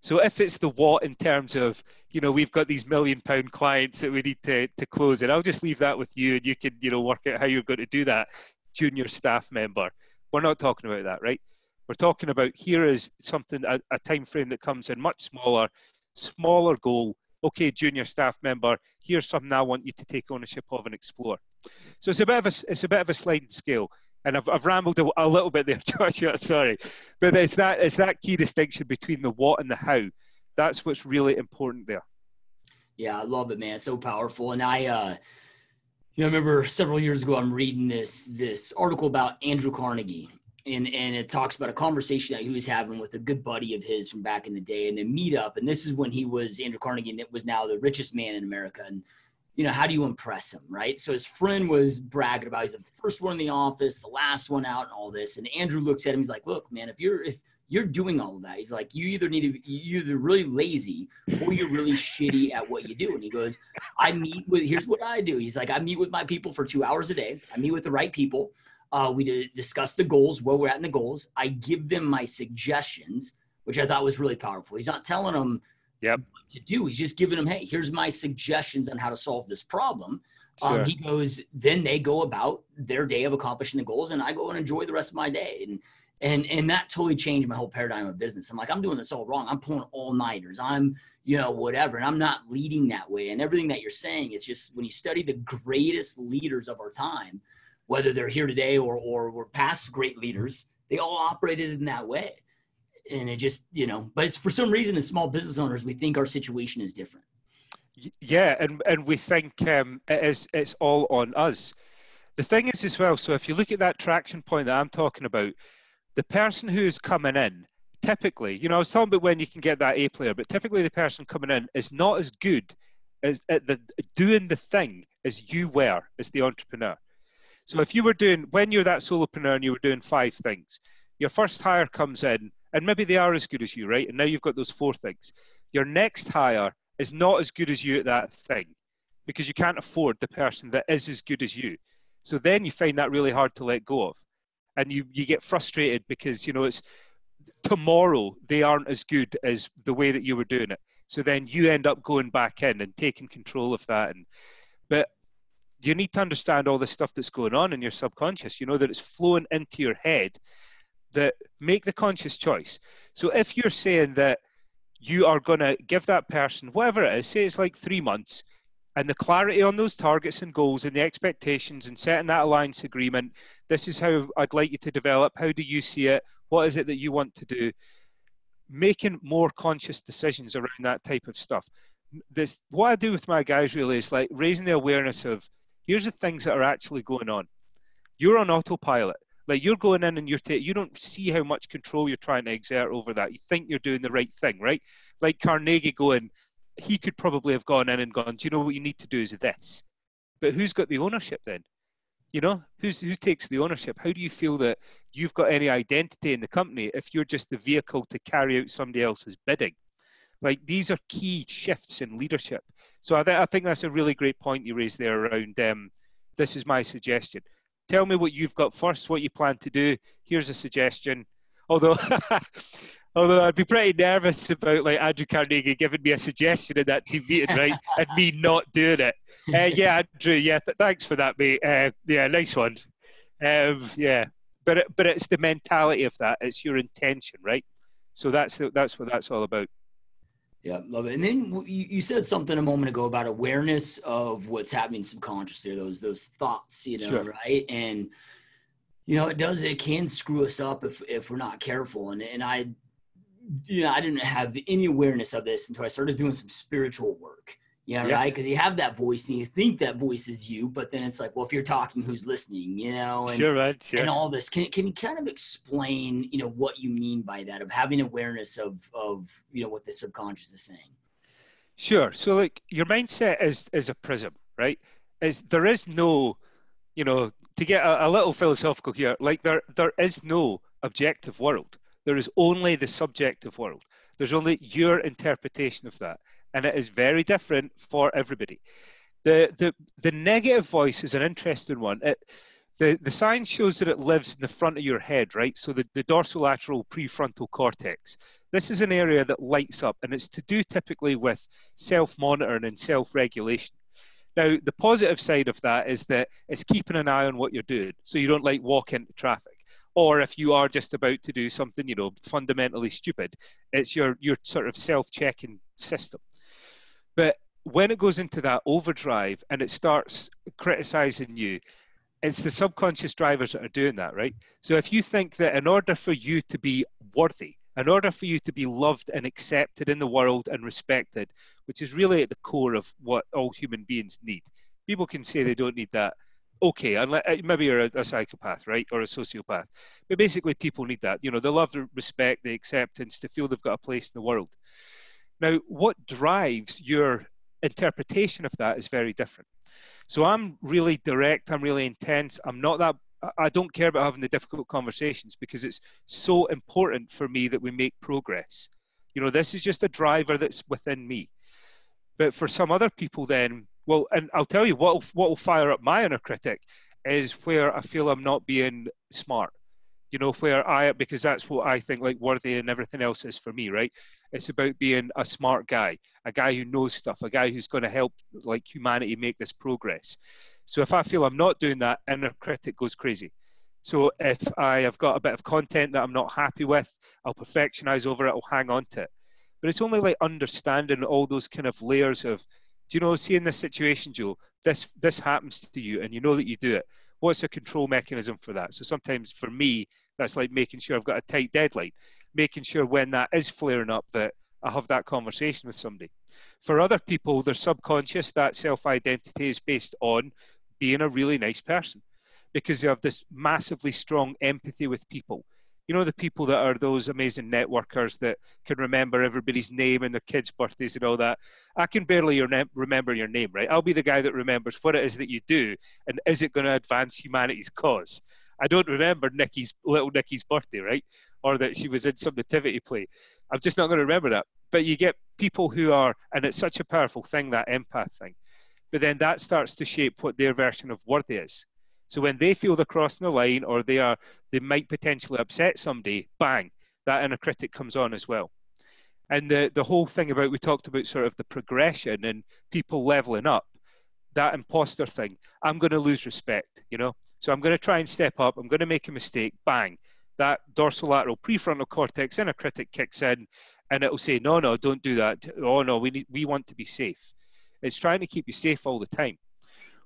So if it's the what in terms of, you know, we've got these million pound clients that we need to, to close, and I'll just leave that with you and you can, you know, work out how you're going to do that, junior staff member. We're not talking about that, right? We're talking about here is something, a, a time frame that comes in much smaller, smaller goal. Okay, junior staff member, here's something I want you to take ownership of and explore. So it's a bit of a, it's a bit of a sliding scale and I've, I've rambled a, a, little bit there, Joshua. Sorry, but it's that it's that key distinction between the what and the how. That's what's really important there. Yeah, I love it, man. So powerful. And I, uh, you know, I remember several years ago, I'm reading this this article about Andrew Carnegie, and and it talks about a conversation that he was having with a good buddy of his from back in the day, and they meet up. And this is when he was Andrew Carnegie, and it was now the richest man in America, and you know, how do you impress him, right? So his friend was bragging about he's the first one in the office, the last one out, and all this. And Andrew looks at him, he's like, "Look, man, if you're if you're doing all of that, he's like, you either need to you're either really lazy or you're really shitty at what you do." And he goes, "I meet with here's what I do." He's like, "I meet with my people for two hours a day. I meet with the right people. Uh, we discuss the goals, where we're at in the goals. I give them my suggestions." Which I thought was really powerful. He's not telling them, yep. to do. He's just giving them, hey, here's my suggestions on how to solve this problem. Um, sure. Um, he goes, then they go about their day of accomplishing the goals, and I go and enjoy the rest of my day. And and and that totally changed my whole paradigm of business. I'm like, I'm doing this all wrong. I'm pulling all nighters. I'm you know whatever, and I'm not leading that way. And everything that you're saying is just when you study the greatest leaders of our time, whether they're here today or or were past great leaders, they all operated in that way and it just you know but it's for some reason as small business owners we think our situation is different. Yeah and and we think um, it is it's all on us. The thing is as well so if you look at that traction point that i'm talking about the person who's coming in typically you know i was talking about when you can get that a player but typically the person coming in is not as good as at the doing the thing as you were as the entrepreneur. So if you were doing when you're that solopreneur and you were doing five things your first hire comes in and maybe they are as good as you, right? And now you've got those four things. Your next hire is not as good as you at that thing because you can't afford the person that is as good as you. So then you find that really hard to let go of. And you, you get frustrated because, you know, it's tomorrow they aren't as good as the way that you were doing it. So then you end up going back in and taking control of that. And but you need to understand all the stuff that's going on in your subconscious. You know that it's flowing into your head that make the conscious choice. So if you're saying that you are going to give that person whatever it is, say it's like three months, and the clarity on those targets and goals and the expectations and setting that alliance agreement, this is how I'd like you to develop. How do you see it? What is it that you want to do? Making more conscious decisions around that type of stuff. This what I do with my guys really is like raising the awareness of here's the things that are actually going on. You're on autopilot like you're going in and you're ta- you don't see how much control you're trying to exert over that. You think you're doing the right thing, right? Like Carnegie going, he could probably have gone in and gone, do you know what you need to do is this? But who's got the ownership then? You know, who's who takes the ownership? How do you feel that you've got any identity in the company if you're just the vehicle to carry out somebody else's bidding? Like these are key shifts in leadership. So I, th- I think that's a really great point you raised there around. Um, this is my suggestion Tell me what you've got first, what you plan to do. Here's a suggestion. Although, although I'd be pretty nervous about like Andrew Carnegie giving me a suggestion in that team meeting, right, and me not doing it. Uh, yeah, Andrew. Yeah, th- thanks for that, mate. Uh, yeah, nice one. Um, yeah, but it, but it's the mentality of that. It's your intention, right? So that's the, that's what that's all about. Yeah, love it. And then you, said something a moment ago about awareness of what's happening subconsciously, those those thoughts, you know, sure. right? And you know, it does it can screw us up if if we're not careful. And and I, you know, I didn't have any awareness of this until I started doing some spiritual work. Yeah, yeah. right. Because you have that voice and you think that voice is you, but then it's like, well, if you're talking, who's listening? You know, and, sure, right, sure. and all this. Can can you kind of explain, you know, what you mean by that of having awareness of of you know what the subconscious is saying? Sure. So, like, your mindset is is a prism, right? Is there is no, you know, to get a, a little philosophical here, like there there is no objective world. There is only the subjective world. There's only your interpretation of that and it is very different for everybody. The, the, the negative voice is an interesting one. It, the, the science shows that it lives in the front of your head, right? So the, the dorsolateral prefrontal cortex. This is an area that lights up, and it's to do typically with self monitoring and self regulation. Now, the positive side of that is that it's keeping an eye on what you're doing, so you don't like walk into traffic. Or if you are just about to do something, you know, fundamentally stupid, it's your your sort of self checking system. When it goes into that overdrive and it starts criticizing you, it's the subconscious drivers that are doing that, right? So if you think that in order for you to be worthy, in order for you to be loved and accepted in the world and respected, which is really at the core of what all human beings need, people can say they don't need that. Okay, unless, uh, maybe you're a, a psychopath, right, or a sociopath, but basically people need that. You know, the love, the respect, the acceptance, to feel they've got a place in the world. Now, what drives your interpretation of that is very different. So I'm really direct, I'm really intense, I'm not that I don't care about having the difficult conversations because it's so important for me that we make progress. You know, this is just a driver that's within me. But for some other people, then, well, and I'll tell you what what will fire up my inner critic is where I feel I'm not being smart you know, where I, because that's what I think like worthy and everything else is for me, right? It's about being a smart guy, a guy who knows stuff, a guy who's going to help like humanity make this progress. So if I feel I'm not doing that, inner critic goes crazy. So if I have got a bit of content that I'm not happy with, I'll perfectionize over it, I'll hang on to it. But it's only like understanding all those kind of layers of, do you know, see in this situation, Joe, this this happens to you and you know that you do it. What's a control mechanism for that? So sometimes for me, that's like making sure I've got a tight deadline, making sure when that is flaring up that I have that conversation with somebody. For other people, their subconscious, that self identity is based on being a really nice person because they have this massively strong empathy with people you know the people that are those amazing networkers that can remember everybody's name and their kids' birthdays and all that. I can barely remember your name, right? I'll be the guy that remembers what it is that you do and is it going to advance humanity's cause. I don't remember Nikki's little Nikki's birthday, right? Or that she was in some nativity play. I'm just not going to remember that. But you get people who are, and it's such a powerful thing that empath thing. But then that starts to shape what their version of worthy is. So when they feel they're crossing the line or they are they might potentially upset somebody, bang, that inner critic comes on as well. And the the whole thing about we talked about sort of the progression and people leveling up, that imposter thing, I'm going to lose respect, you know. So I'm going to try and step up. I'm going to make a mistake. Bang, that dorsolateral prefrontal cortex inner critic kicks in, and it'll say, no, no, don't do that. Oh no, we need we want to be safe. It's trying to keep you safe all the time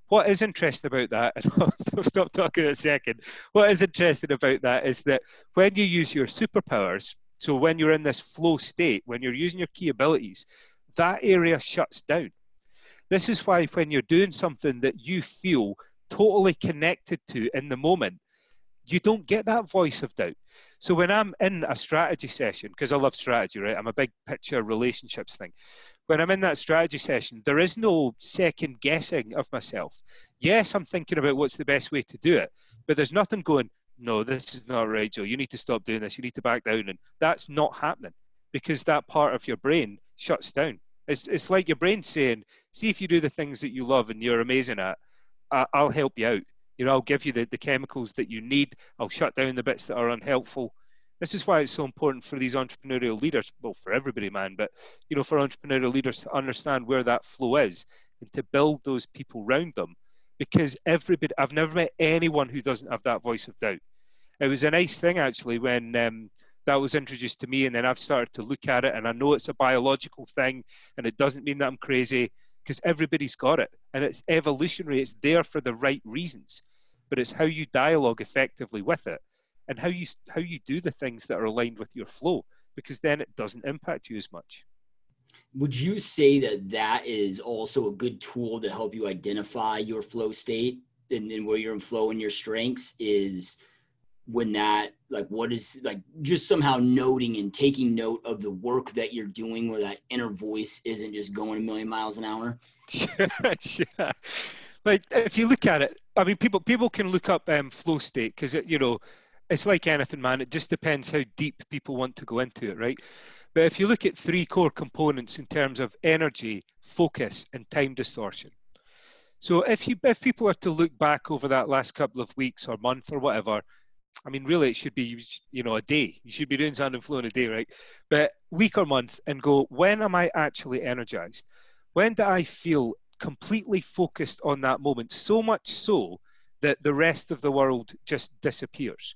what is interesting about that, and I'll stop talking in a second. What is interesting about that is that when you use your superpowers, so when you're in this flow state, when you're using your key abilities, that area shuts down. This is why when you're doing something that you feel totally connected to in the moment, you don't get that voice of doubt. So when I'm in a strategy session, because I love strategy, right? I'm a big picture relationships thing when I'm in that strategy session, there is no second guessing of myself. Yes, I'm thinking about what's the best way to do it, but there's nothing going, no, this is not right, Joe. You need to stop doing this. You need to back down. And that's not happening because that part of your brain shuts down. It's, it's like your brain saying, see if you do the things that you love and you're amazing at, I'll help you out. You know, I'll give you the, the chemicals that you need. I'll shut down the bits that are unhelpful. This is why it's so important for these entrepreneurial leaders, well, for everybody, man, but you know, for entrepreneurial leaders to understand where that flow is and to build those people around them. Because everybody, I've never met anyone who doesn't have that voice of doubt. It was a nice thing actually when um, that was introduced to me, and then I've started to look at it, and I know it's a biological thing, and it doesn't mean that I'm crazy because everybody's got it, and it's evolutionary. It's there for the right reasons, but it's how you dialogue effectively with it and how you how you do the things that are aligned with your flow because then it doesn't impact you as much would you say that that is also a good tool to help you identify your flow state and, and where you're in flow and your strengths is when that like what is like just somehow noting and taking note of the work that you're doing where that inner voice isn't just going a million miles an hour yeah. like if you look at it i mean people people can look up um, flow state because it you know it's like anything, man. It just depends how deep people want to go into it, right? But if you look at three core components in terms of energy, focus, and time distortion. So if you if people are to look back over that last couple of weeks or month or whatever, I mean, really, it should be you know a day. You should be doing sound and flow in a day, right? But week or month, and go. When am I actually energized? When do I feel completely focused on that moment? So much so that the rest of the world just disappears.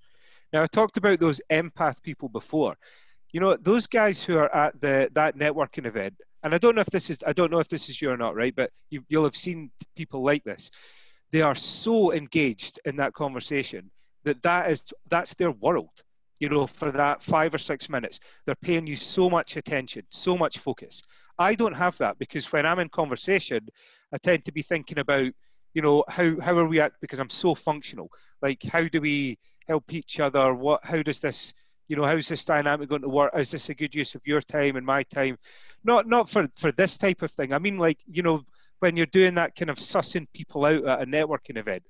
Now, I talked about those empath people before. You know, those guys who are at the that networking event, and I don't know if this is I don't know if this is you or not, right? But you, you'll have seen people like this. They are so engaged in that conversation that that is that's their world. You know, for that five or six minutes, they're paying you so much attention, so much focus. I don't have that because when I'm in conversation, I tend to be thinking about, you know, how how are we at because I'm so functional. Like, how do we help each other? What? How does this? You know, how's this dynamic going to work? Is this a good use of your time and my time? Not not for for this type of thing. I mean, like you know, when you're doing that kind of sussing people out at a networking event,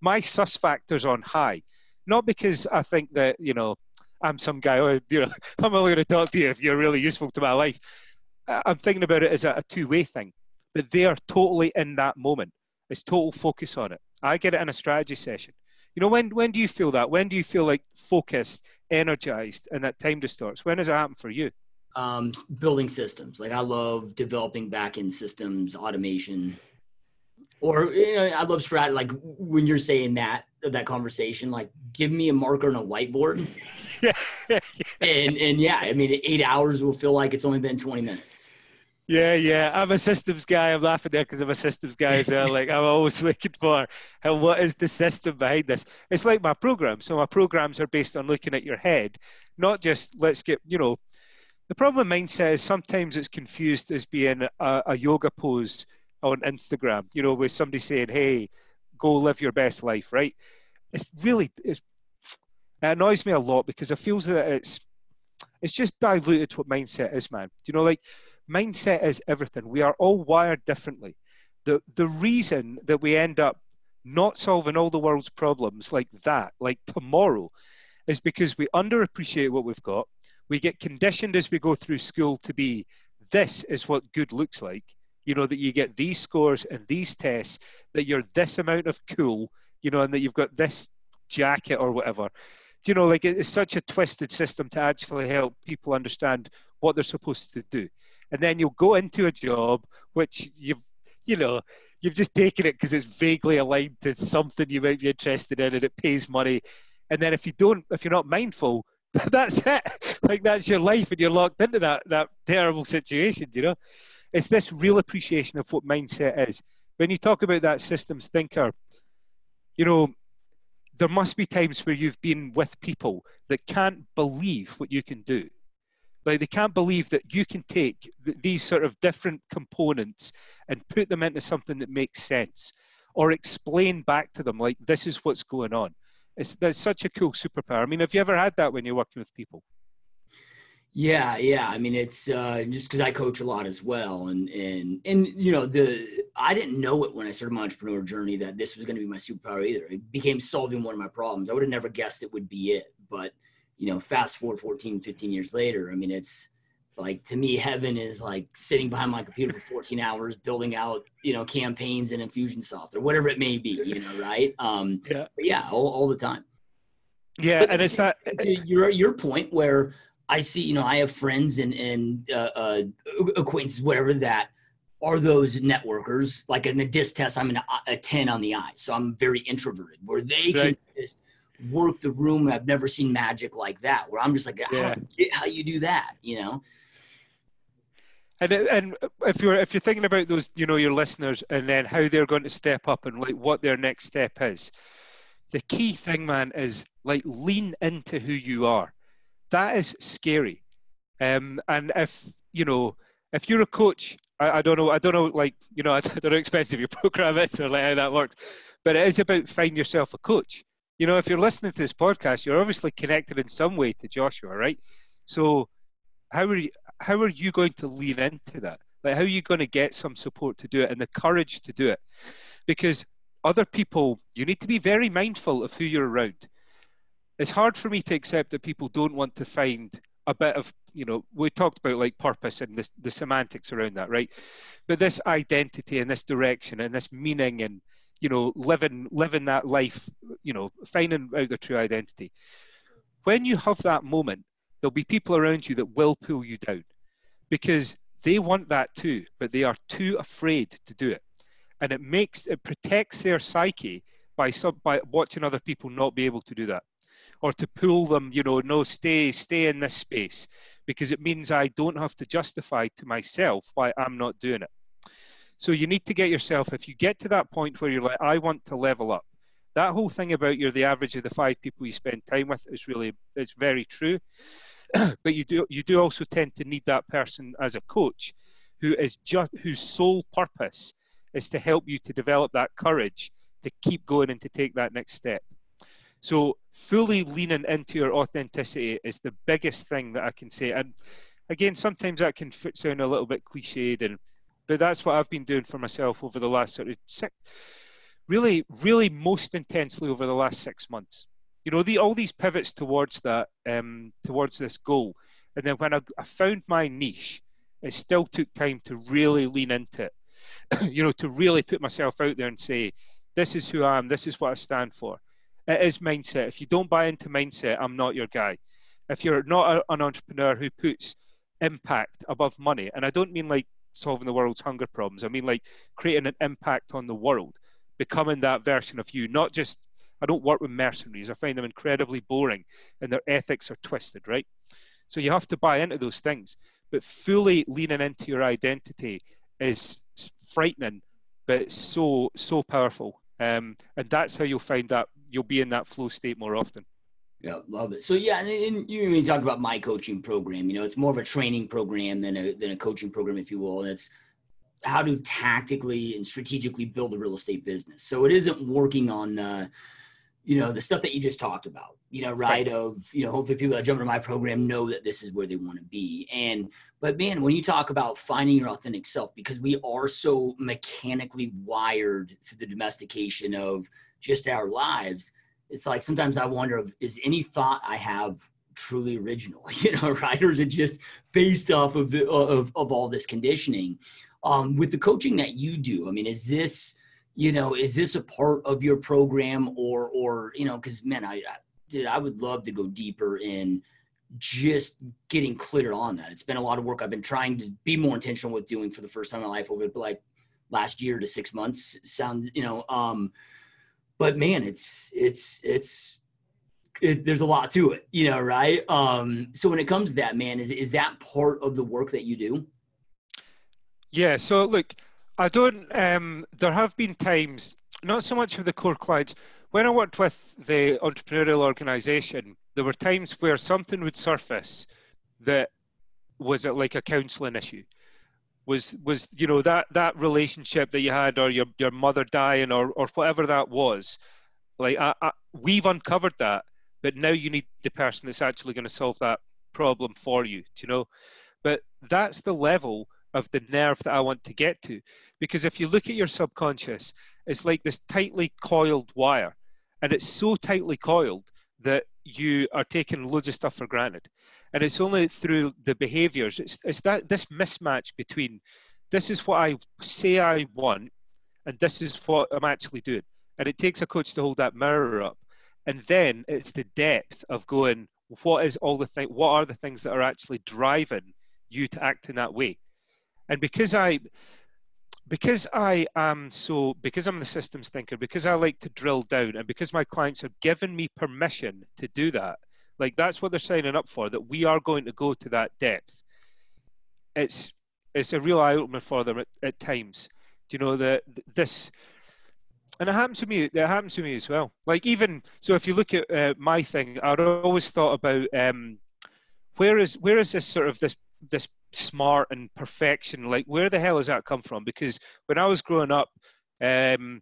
my sus factor's on high. Not because I think that you know I'm some guy. Oh, you know, I'm only going to talk to you if you're really useful to my life. I'm thinking about it as a, a two-way thing, but they are totally in that moment. It's total focus on it. I get it in a strategy session. You know, when when do you feel that? When do you feel like focused, energized, and that time distorts? When does it happen for you? Um, building systems. Like I love developing back end systems, automation, or you know, I love strat. Like when you're saying that that conversation, like give me a marker and a whiteboard. yeah. and and yeah, I mean, eight hours will feel like it's only been 20 minutes. Yeah, yeah. I'm a systems guy. I'm laughing there because I'm a systems guy as well. Like I'm always looking for how what is the system behind this. It's like my program. So my programs are based on looking at your head, not just let's get you know. The problem mindset is sometimes it's confused as being a, a yoga pose on Instagram. You know, with somebody saying, "Hey, go live your best life," right? It's really it's, it annoys me a lot because it feels that it's it's just diluted what mindset is, man. Do You know, like mindset is everything. We are all wired differently. The, the reason that we end up not solving all the world's problems like that, like tomorrow, is because we underappreciate what we've got. We get conditioned as we go through school to be this is what good looks like. You know, that you get these scores and these tests, that you're this amount of cool, you know, and that you've got this jacket or whatever. Do you know, like it's such a twisted system to actually help people understand what they're supposed to do. And then you'll go into a job which you've you know you've just taken it because it's vaguely aligned to something you might be interested in and it pays money. And then if you don't if you're not mindful that's it. Like that's your life and you're locked into that that terrible situation you know it's this real appreciation of what mindset is. When you talk about that systems thinker you know there must be times where you've been with people that can't believe what you can do. Like they can't believe that you can take th- these sort of different components and put them into something that makes sense or explain back to them like this is what's going on. It's that's such a cool superpower. I mean have you ever had that when you're working with people yeah yeah i mean it's uh, just because i coach a lot as well and and and you know the i didn't know it when i started my entrepreneur journey that this was going to be my superpower either it became solving one of my problems i would have never guessed it would be it but you know, fast forward 14, 15 years later, I mean, it's like to me, heaven is like sitting behind my computer for 14 hours, building out, you know, campaigns and Infusionsoft or whatever it may be, you know, right? Um, yeah, yeah, all, all the time. Yeah, but and it's that to your your point where I see, you know, I have friends and and uh, uh, acquaintances, whatever that are those networkers. Like in the DISC test, I'm an, a ten on the I, so I'm very introverted. Where they right. can just work the room. I've never seen magic like that. Where I'm just like, yeah. how you do that, you know. And and if you're if you're thinking about those, you know, your listeners, and then how they're going to step up and like what their next step is, the key thing, man, is like lean into who you are. That is scary. Um, and if you know, if you're a coach, I, I, don't know, I don't know, like you know, I don't know how expensive your program is or like how that works, but it is about finding yourself a coach. You know, if you're listening to this podcast, you're obviously connected in some way to Joshua, right? So, how are you? How are you going to lean into that? Like, how are you going to get some support to do it and the courage to do it? Because other people, you need to be very mindful of who you're around. It's hard for me to accept that people don't want to find a bit of, you know, we talked about like purpose and this, the semantics around that, right? But this identity and this direction and this meaning and, you know, living living that life, you know, finding out their true identity. When you have that moment, there'll be people around you that will pull you down because they want that too, but they are too afraid to do it and it makes it protects their psyche by some by watching other people not be able to do that or to pull them you know no stay stay in this space because it means i don't have to justify to myself why i'm not doing it so you need to get yourself if you get to that point where you're like i want to level up that whole thing about you're the average of the five people you spend time with is really it's very true but you do you do also tend to need that person as a coach who is just whose sole purpose is to help you to develop that courage to keep going and to take that next step. So fully leaning into your authenticity is the biggest thing that I can say. And again, sometimes that can sound a little bit cliched, and but that's what I've been doing for myself over the last sort of six, really, really most intensely over the last six months. You know, the, all these pivots towards that, um, towards this goal, and then when I, I found my niche, it still took time to really lean into it you know, to really put myself out there and say, this is who I am, this is what I stand for. It is mindset. If you don't buy into mindset, I'm not your guy. If you're not a, an entrepreneur who puts impact above money, and I don't mean like solving the world's hunger problems, I mean like creating an impact on the world, becoming that version of you, not just I don't work with mercenaries. I find them incredibly boring and their ethics are twisted, right? So you have to buy into those things. But fully leaning into your identity is frightening, but so so powerful. Um, and that's how you'll find that you'll be in that flow state more often. Yeah, love it. So yeah, and, and you even talk about my coaching program. You know, it's more of a training program than a than a coaching program, if you will. And it's how to tactically and strategically build a real estate business. So it isn't working on uh, you know the stuff that you just talked about you know right of you know hopefully people that jump into my program know that this is where they want to be and but man when you talk about finding your authentic self because we are so mechanically wired through the domestication of just our lives it's like sometimes i wonder of is any thought i have truly original? You know right? Or is it just based off of the of, of all this conditioning? Um with the coaching that you do i mean is this you know, is this a part of your program or, or, you know, cause man, I, I dude, I would love to go deeper in just getting clear on that. It's been a lot of work I've been trying to be more intentional with doing for the first time in my life over like last year to six months sounds, you know, um, but man, it's, it's, it's, it, there's a lot to it, you know, right? Um, so when it comes to that, man, is, is that part of the work that you do? Yeah. So look, I don't. Um, there have been times, not so much with the core clients. When I worked with the entrepreneurial organisation, there were times where something would surface that was like a counselling issue. Was was you know that that relationship that you had, or your your mother dying, or or whatever that was. Like I, I, we've uncovered that, but now you need the person that's actually going to solve that problem for you. You know? But that's the level of the nerve that I want to get to. Because if you look at your subconscious, it's like this tightly coiled wire, and it's so tightly coiled that you are taking loads of stuff for granted. And it's only through the behaviors, it's, it's that this mismatch between this is what I say I want, and this is what I'm actually doing. And it takes a coach to hold that mirror up and then it's the depth of going what is all the thing what are the things that are actually driving you to act in that way and because i because i am so because i'm the systems thinker because i like to drill down and because my clients have given me permission to do that like that's what they're signing up for that we are going to go to that depth it's it's a real eye opener for them at, at times do you know that this and it happens to me. It happens to me as well. Like even so, if you look at uh, my thing, I'd always thought about um, where is where is this sort of this this smart and perfection? Like where the hell has that come from? Because when I was growing up, um,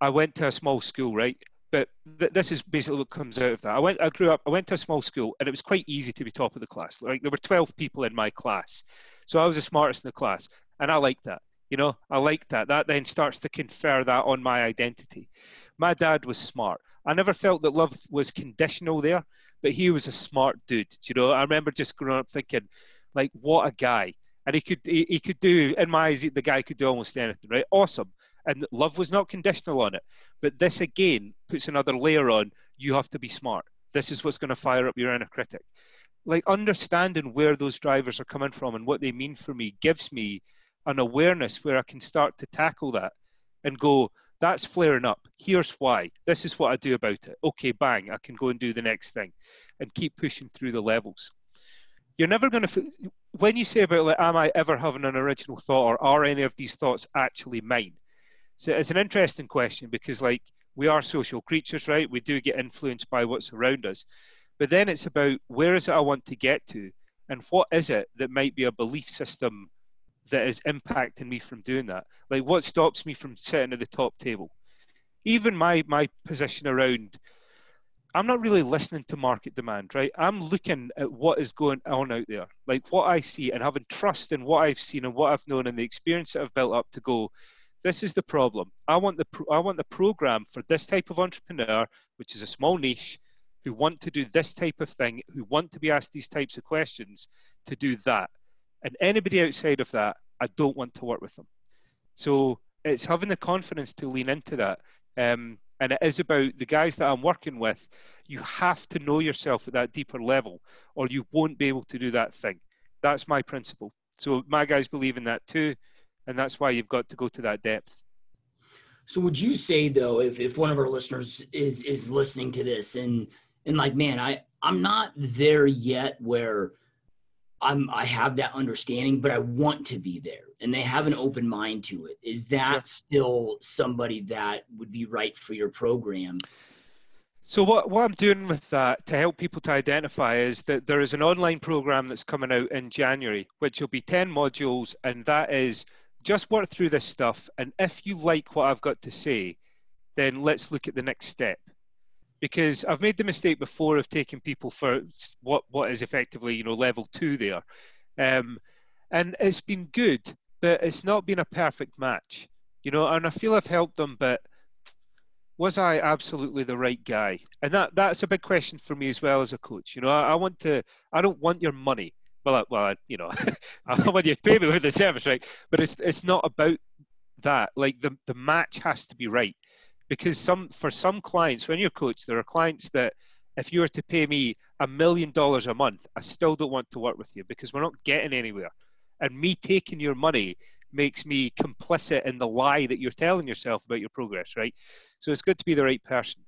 I went to a small school, right? But th- this is basically what comes out of that. I went, I grew up, I went to a small school, and it was quite easy to be top of the class. Like there were twelve people in my class, so I was the smartest in the class, and I liked that. You know, I like that. That then starts to confer that on my identity. My dad was smart. I never felt that love was conditional there, but he was a smart dude. You know, I remember just growing up thinking, like, what a guy. And he could he, he could do in my eyes, the guy could do almost anything, right? Awesome. And love was not conditional on it. But this again puts another layer on. You have to be smart. This is what's going to fire up your inner critic. Like understanding where those drivers are coming from and what they mean for me gives me an awareness where I can start to tackle that and go, that's flaring up. Here's why. This is what I do about it. Okay, bang, I can go and do the next thing and keep pushing through the levels. You're never going to, when you say about, like, am I ever having an original thought or are any of these thoughts actually mine? So it's an interesting question because, like, we are social creatures, right? We do get influenced by what's around us. But then it's about where is it I want to get to and what is it that might be a belief system that is impacting me from doing that? Like, what stops me from sitting at the top table? Even my my position around, I'm not really listening to market demand, right? I'm looking at what is going on out there, like what I see, and having trust in what I've seen and what I've known and the experience that I've built up to go. This is the problem. I want the I want the program for this type of entrepreneur, which is a small niche, who want to do this type of thing, who want to be asked these types of questions, to do that and anybody outside of that, I don't want to work with them. So it's having the confidence to lean into that. Um, and it is about the guys that I'm working with. You have to know yourself at that deeper level, or you won't be able to do that thing. That's my principle. So my guys believe in that too, and that's why you've got to go to that depth. So would you say though, if, if one of our listeners is is listening to this and and like, man, I I'm not there yet where I'm I have that understanding, but I want to be there, and they have an open mind to it. Is that sure. still somebody that would be right for your program? So what, what I'm doing with that to help people to identify is that there is an online program that's coming out in January, which will be 10 modules, and that is just work through this stuff. And if you like what I've got to say, then let's look at the next step because I've made the mistake before of taking people for what what is effectively you know level two there, um, and it's been good, but it's not been a perfect match, you know. And I feel I've helped them, but was I absolutely the right guy? And that that's a big question for me as well as a coach. You know, I, I want to. I don't want your money. Well, I, well, you know, I want you to pay me with the service, right? But it's it's not about that. Like the the match has to be right because some for some clients when you're coach there are clients that if you were to pay me a million dollars a month i still don't want to work with you because we're not getting anywhere and me taking your money makes me complicit in the lie that you're telling yourself about your progress right? So it's good to be the right person.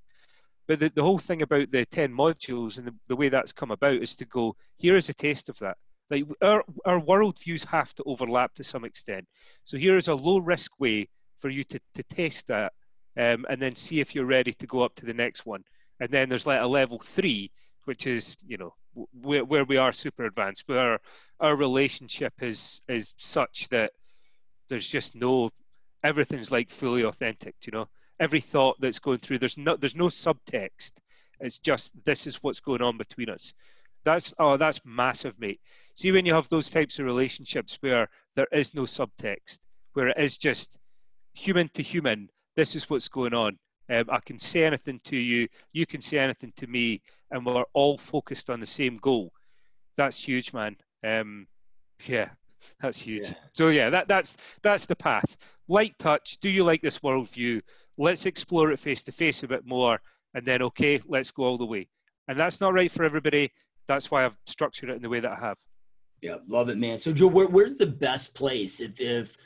But the, the whole thing about the 10 modules and the, the way that's come about is to go here is a taste of that. Like our, our worldviews have to overlap to some extent. So here is a low risk way for you to, to test that um, and then see if you're ready to go up to the next one. And then there's like a level three, which is you know where, where we are super advanced, where our relationship is is such that there's just no everything's like fully authentic. You know, every thought that's going through there's no there's no subtext. It's just this is what's going on between us. That's oh that's massive, mate. See when you have those types of relationships where there is no subtext, where it is just human to human this is what's going on. Um, I can say anything to you, you can say anything to me, and we're all focused on the same goal. That's huge, man. Um, yeah, that's huge. Yeah. So yeah, that that's that's the path. Light touch. Do you like this worldview? Let's explore it face to face a bit more, and then okay, let's go all the way. And that's not right for everybody. That's why I've structured it in the way that I have. Yeah, love it, man. So Joe, where, where's the best place if if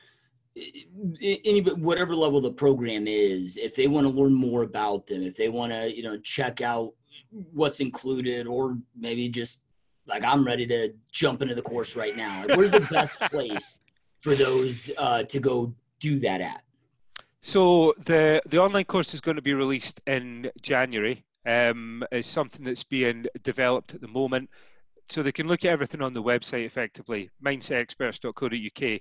any whatever level the program is, if they want to learn more about them, if they want to you know check out what's included, or maybe just like I'm ready to jump into the course right now. Like, where's the best place for those uh, to go do that at? So the the online course is going to be released in January. Um, it's something that's being developed at the moment, so they can look at everything on the website effectively, mindsetexperts.co.uk.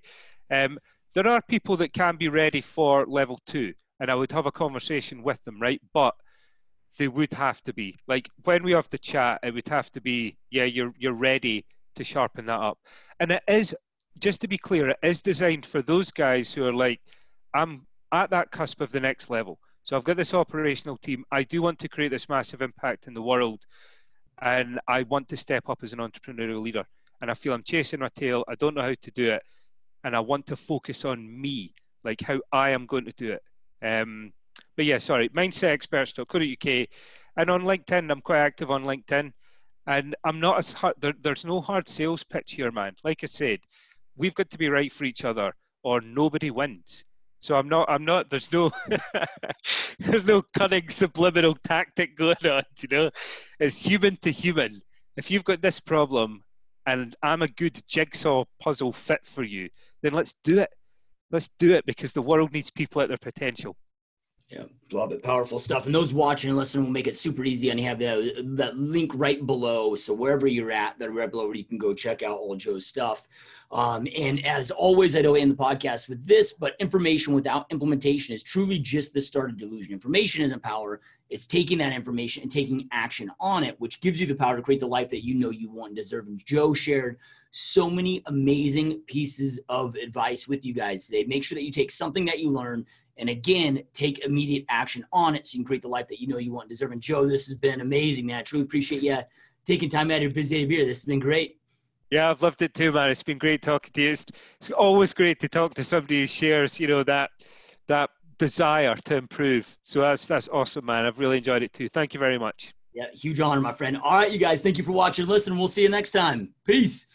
Um, there are people that can be ready for level two, and I would have a conversation with them, right? But they would have to be like when we have the chat, it would have to be, yeah, you're you're ready to sharpen that up, and it is just to be clear, it is designed for those guys who are like, I'm at that cusp of the next level. So I've got this operational team. I do want to create this massive impact in the world, and I want to step up as an entrepreneurial leader. And I feel I'm chasing my tail. I don't know how to do it, and I want to focus on me, like how I am going to do it. Um, but yeah, sorry, mindsetexperts.co.uk, and on LinkedIn, I'm quite active on LinkedIn, and I'm not as hard. There, there's no hard sales pitch here, man. Like I said, we've got to be right for each other, or nobody wins. So I'm not. I'm not. There's no. there's no cunning subliminal tactic going on. You know, it's human to human. If you've got this problem, and I'm a good jigsaw puzzle fit for you, then let's do it. Let's do it because the world needs people at their potential. Yeah, love it. Powerful stuff. And those watching and listening will make it super easy. And you have the, that link right below. So wherever you're at, that right below where you can go check out all Joe's stuff. Um, and as always, I don't end the podcast with this, but information without implementation is truly just the start of delusion. Information isn't power. It's taking that information and taking action on it, which gives you the power to create the life that you know you want and deserve. And Joe shared so many amazing pieces of advice with you guys today. Make sure that you take something that you learn and again, take immediate action on it so you can create the life that you know you want and deserve. And Joe, this has been amazing, man. I truly appreciate you taking time out of your busy day to be here. This has been great. Yeah, I've loved it too, man. It's been great talking to you. It's, it's always great to talk to somebody who shares, you know, that that desire to improve. So that's that's awesome, man. I've really enjoyed it too. Thank you very much. Yeah, huge honor, my friend. All right, you guys, thank you for watching and listening. We'll see you next time. Peace.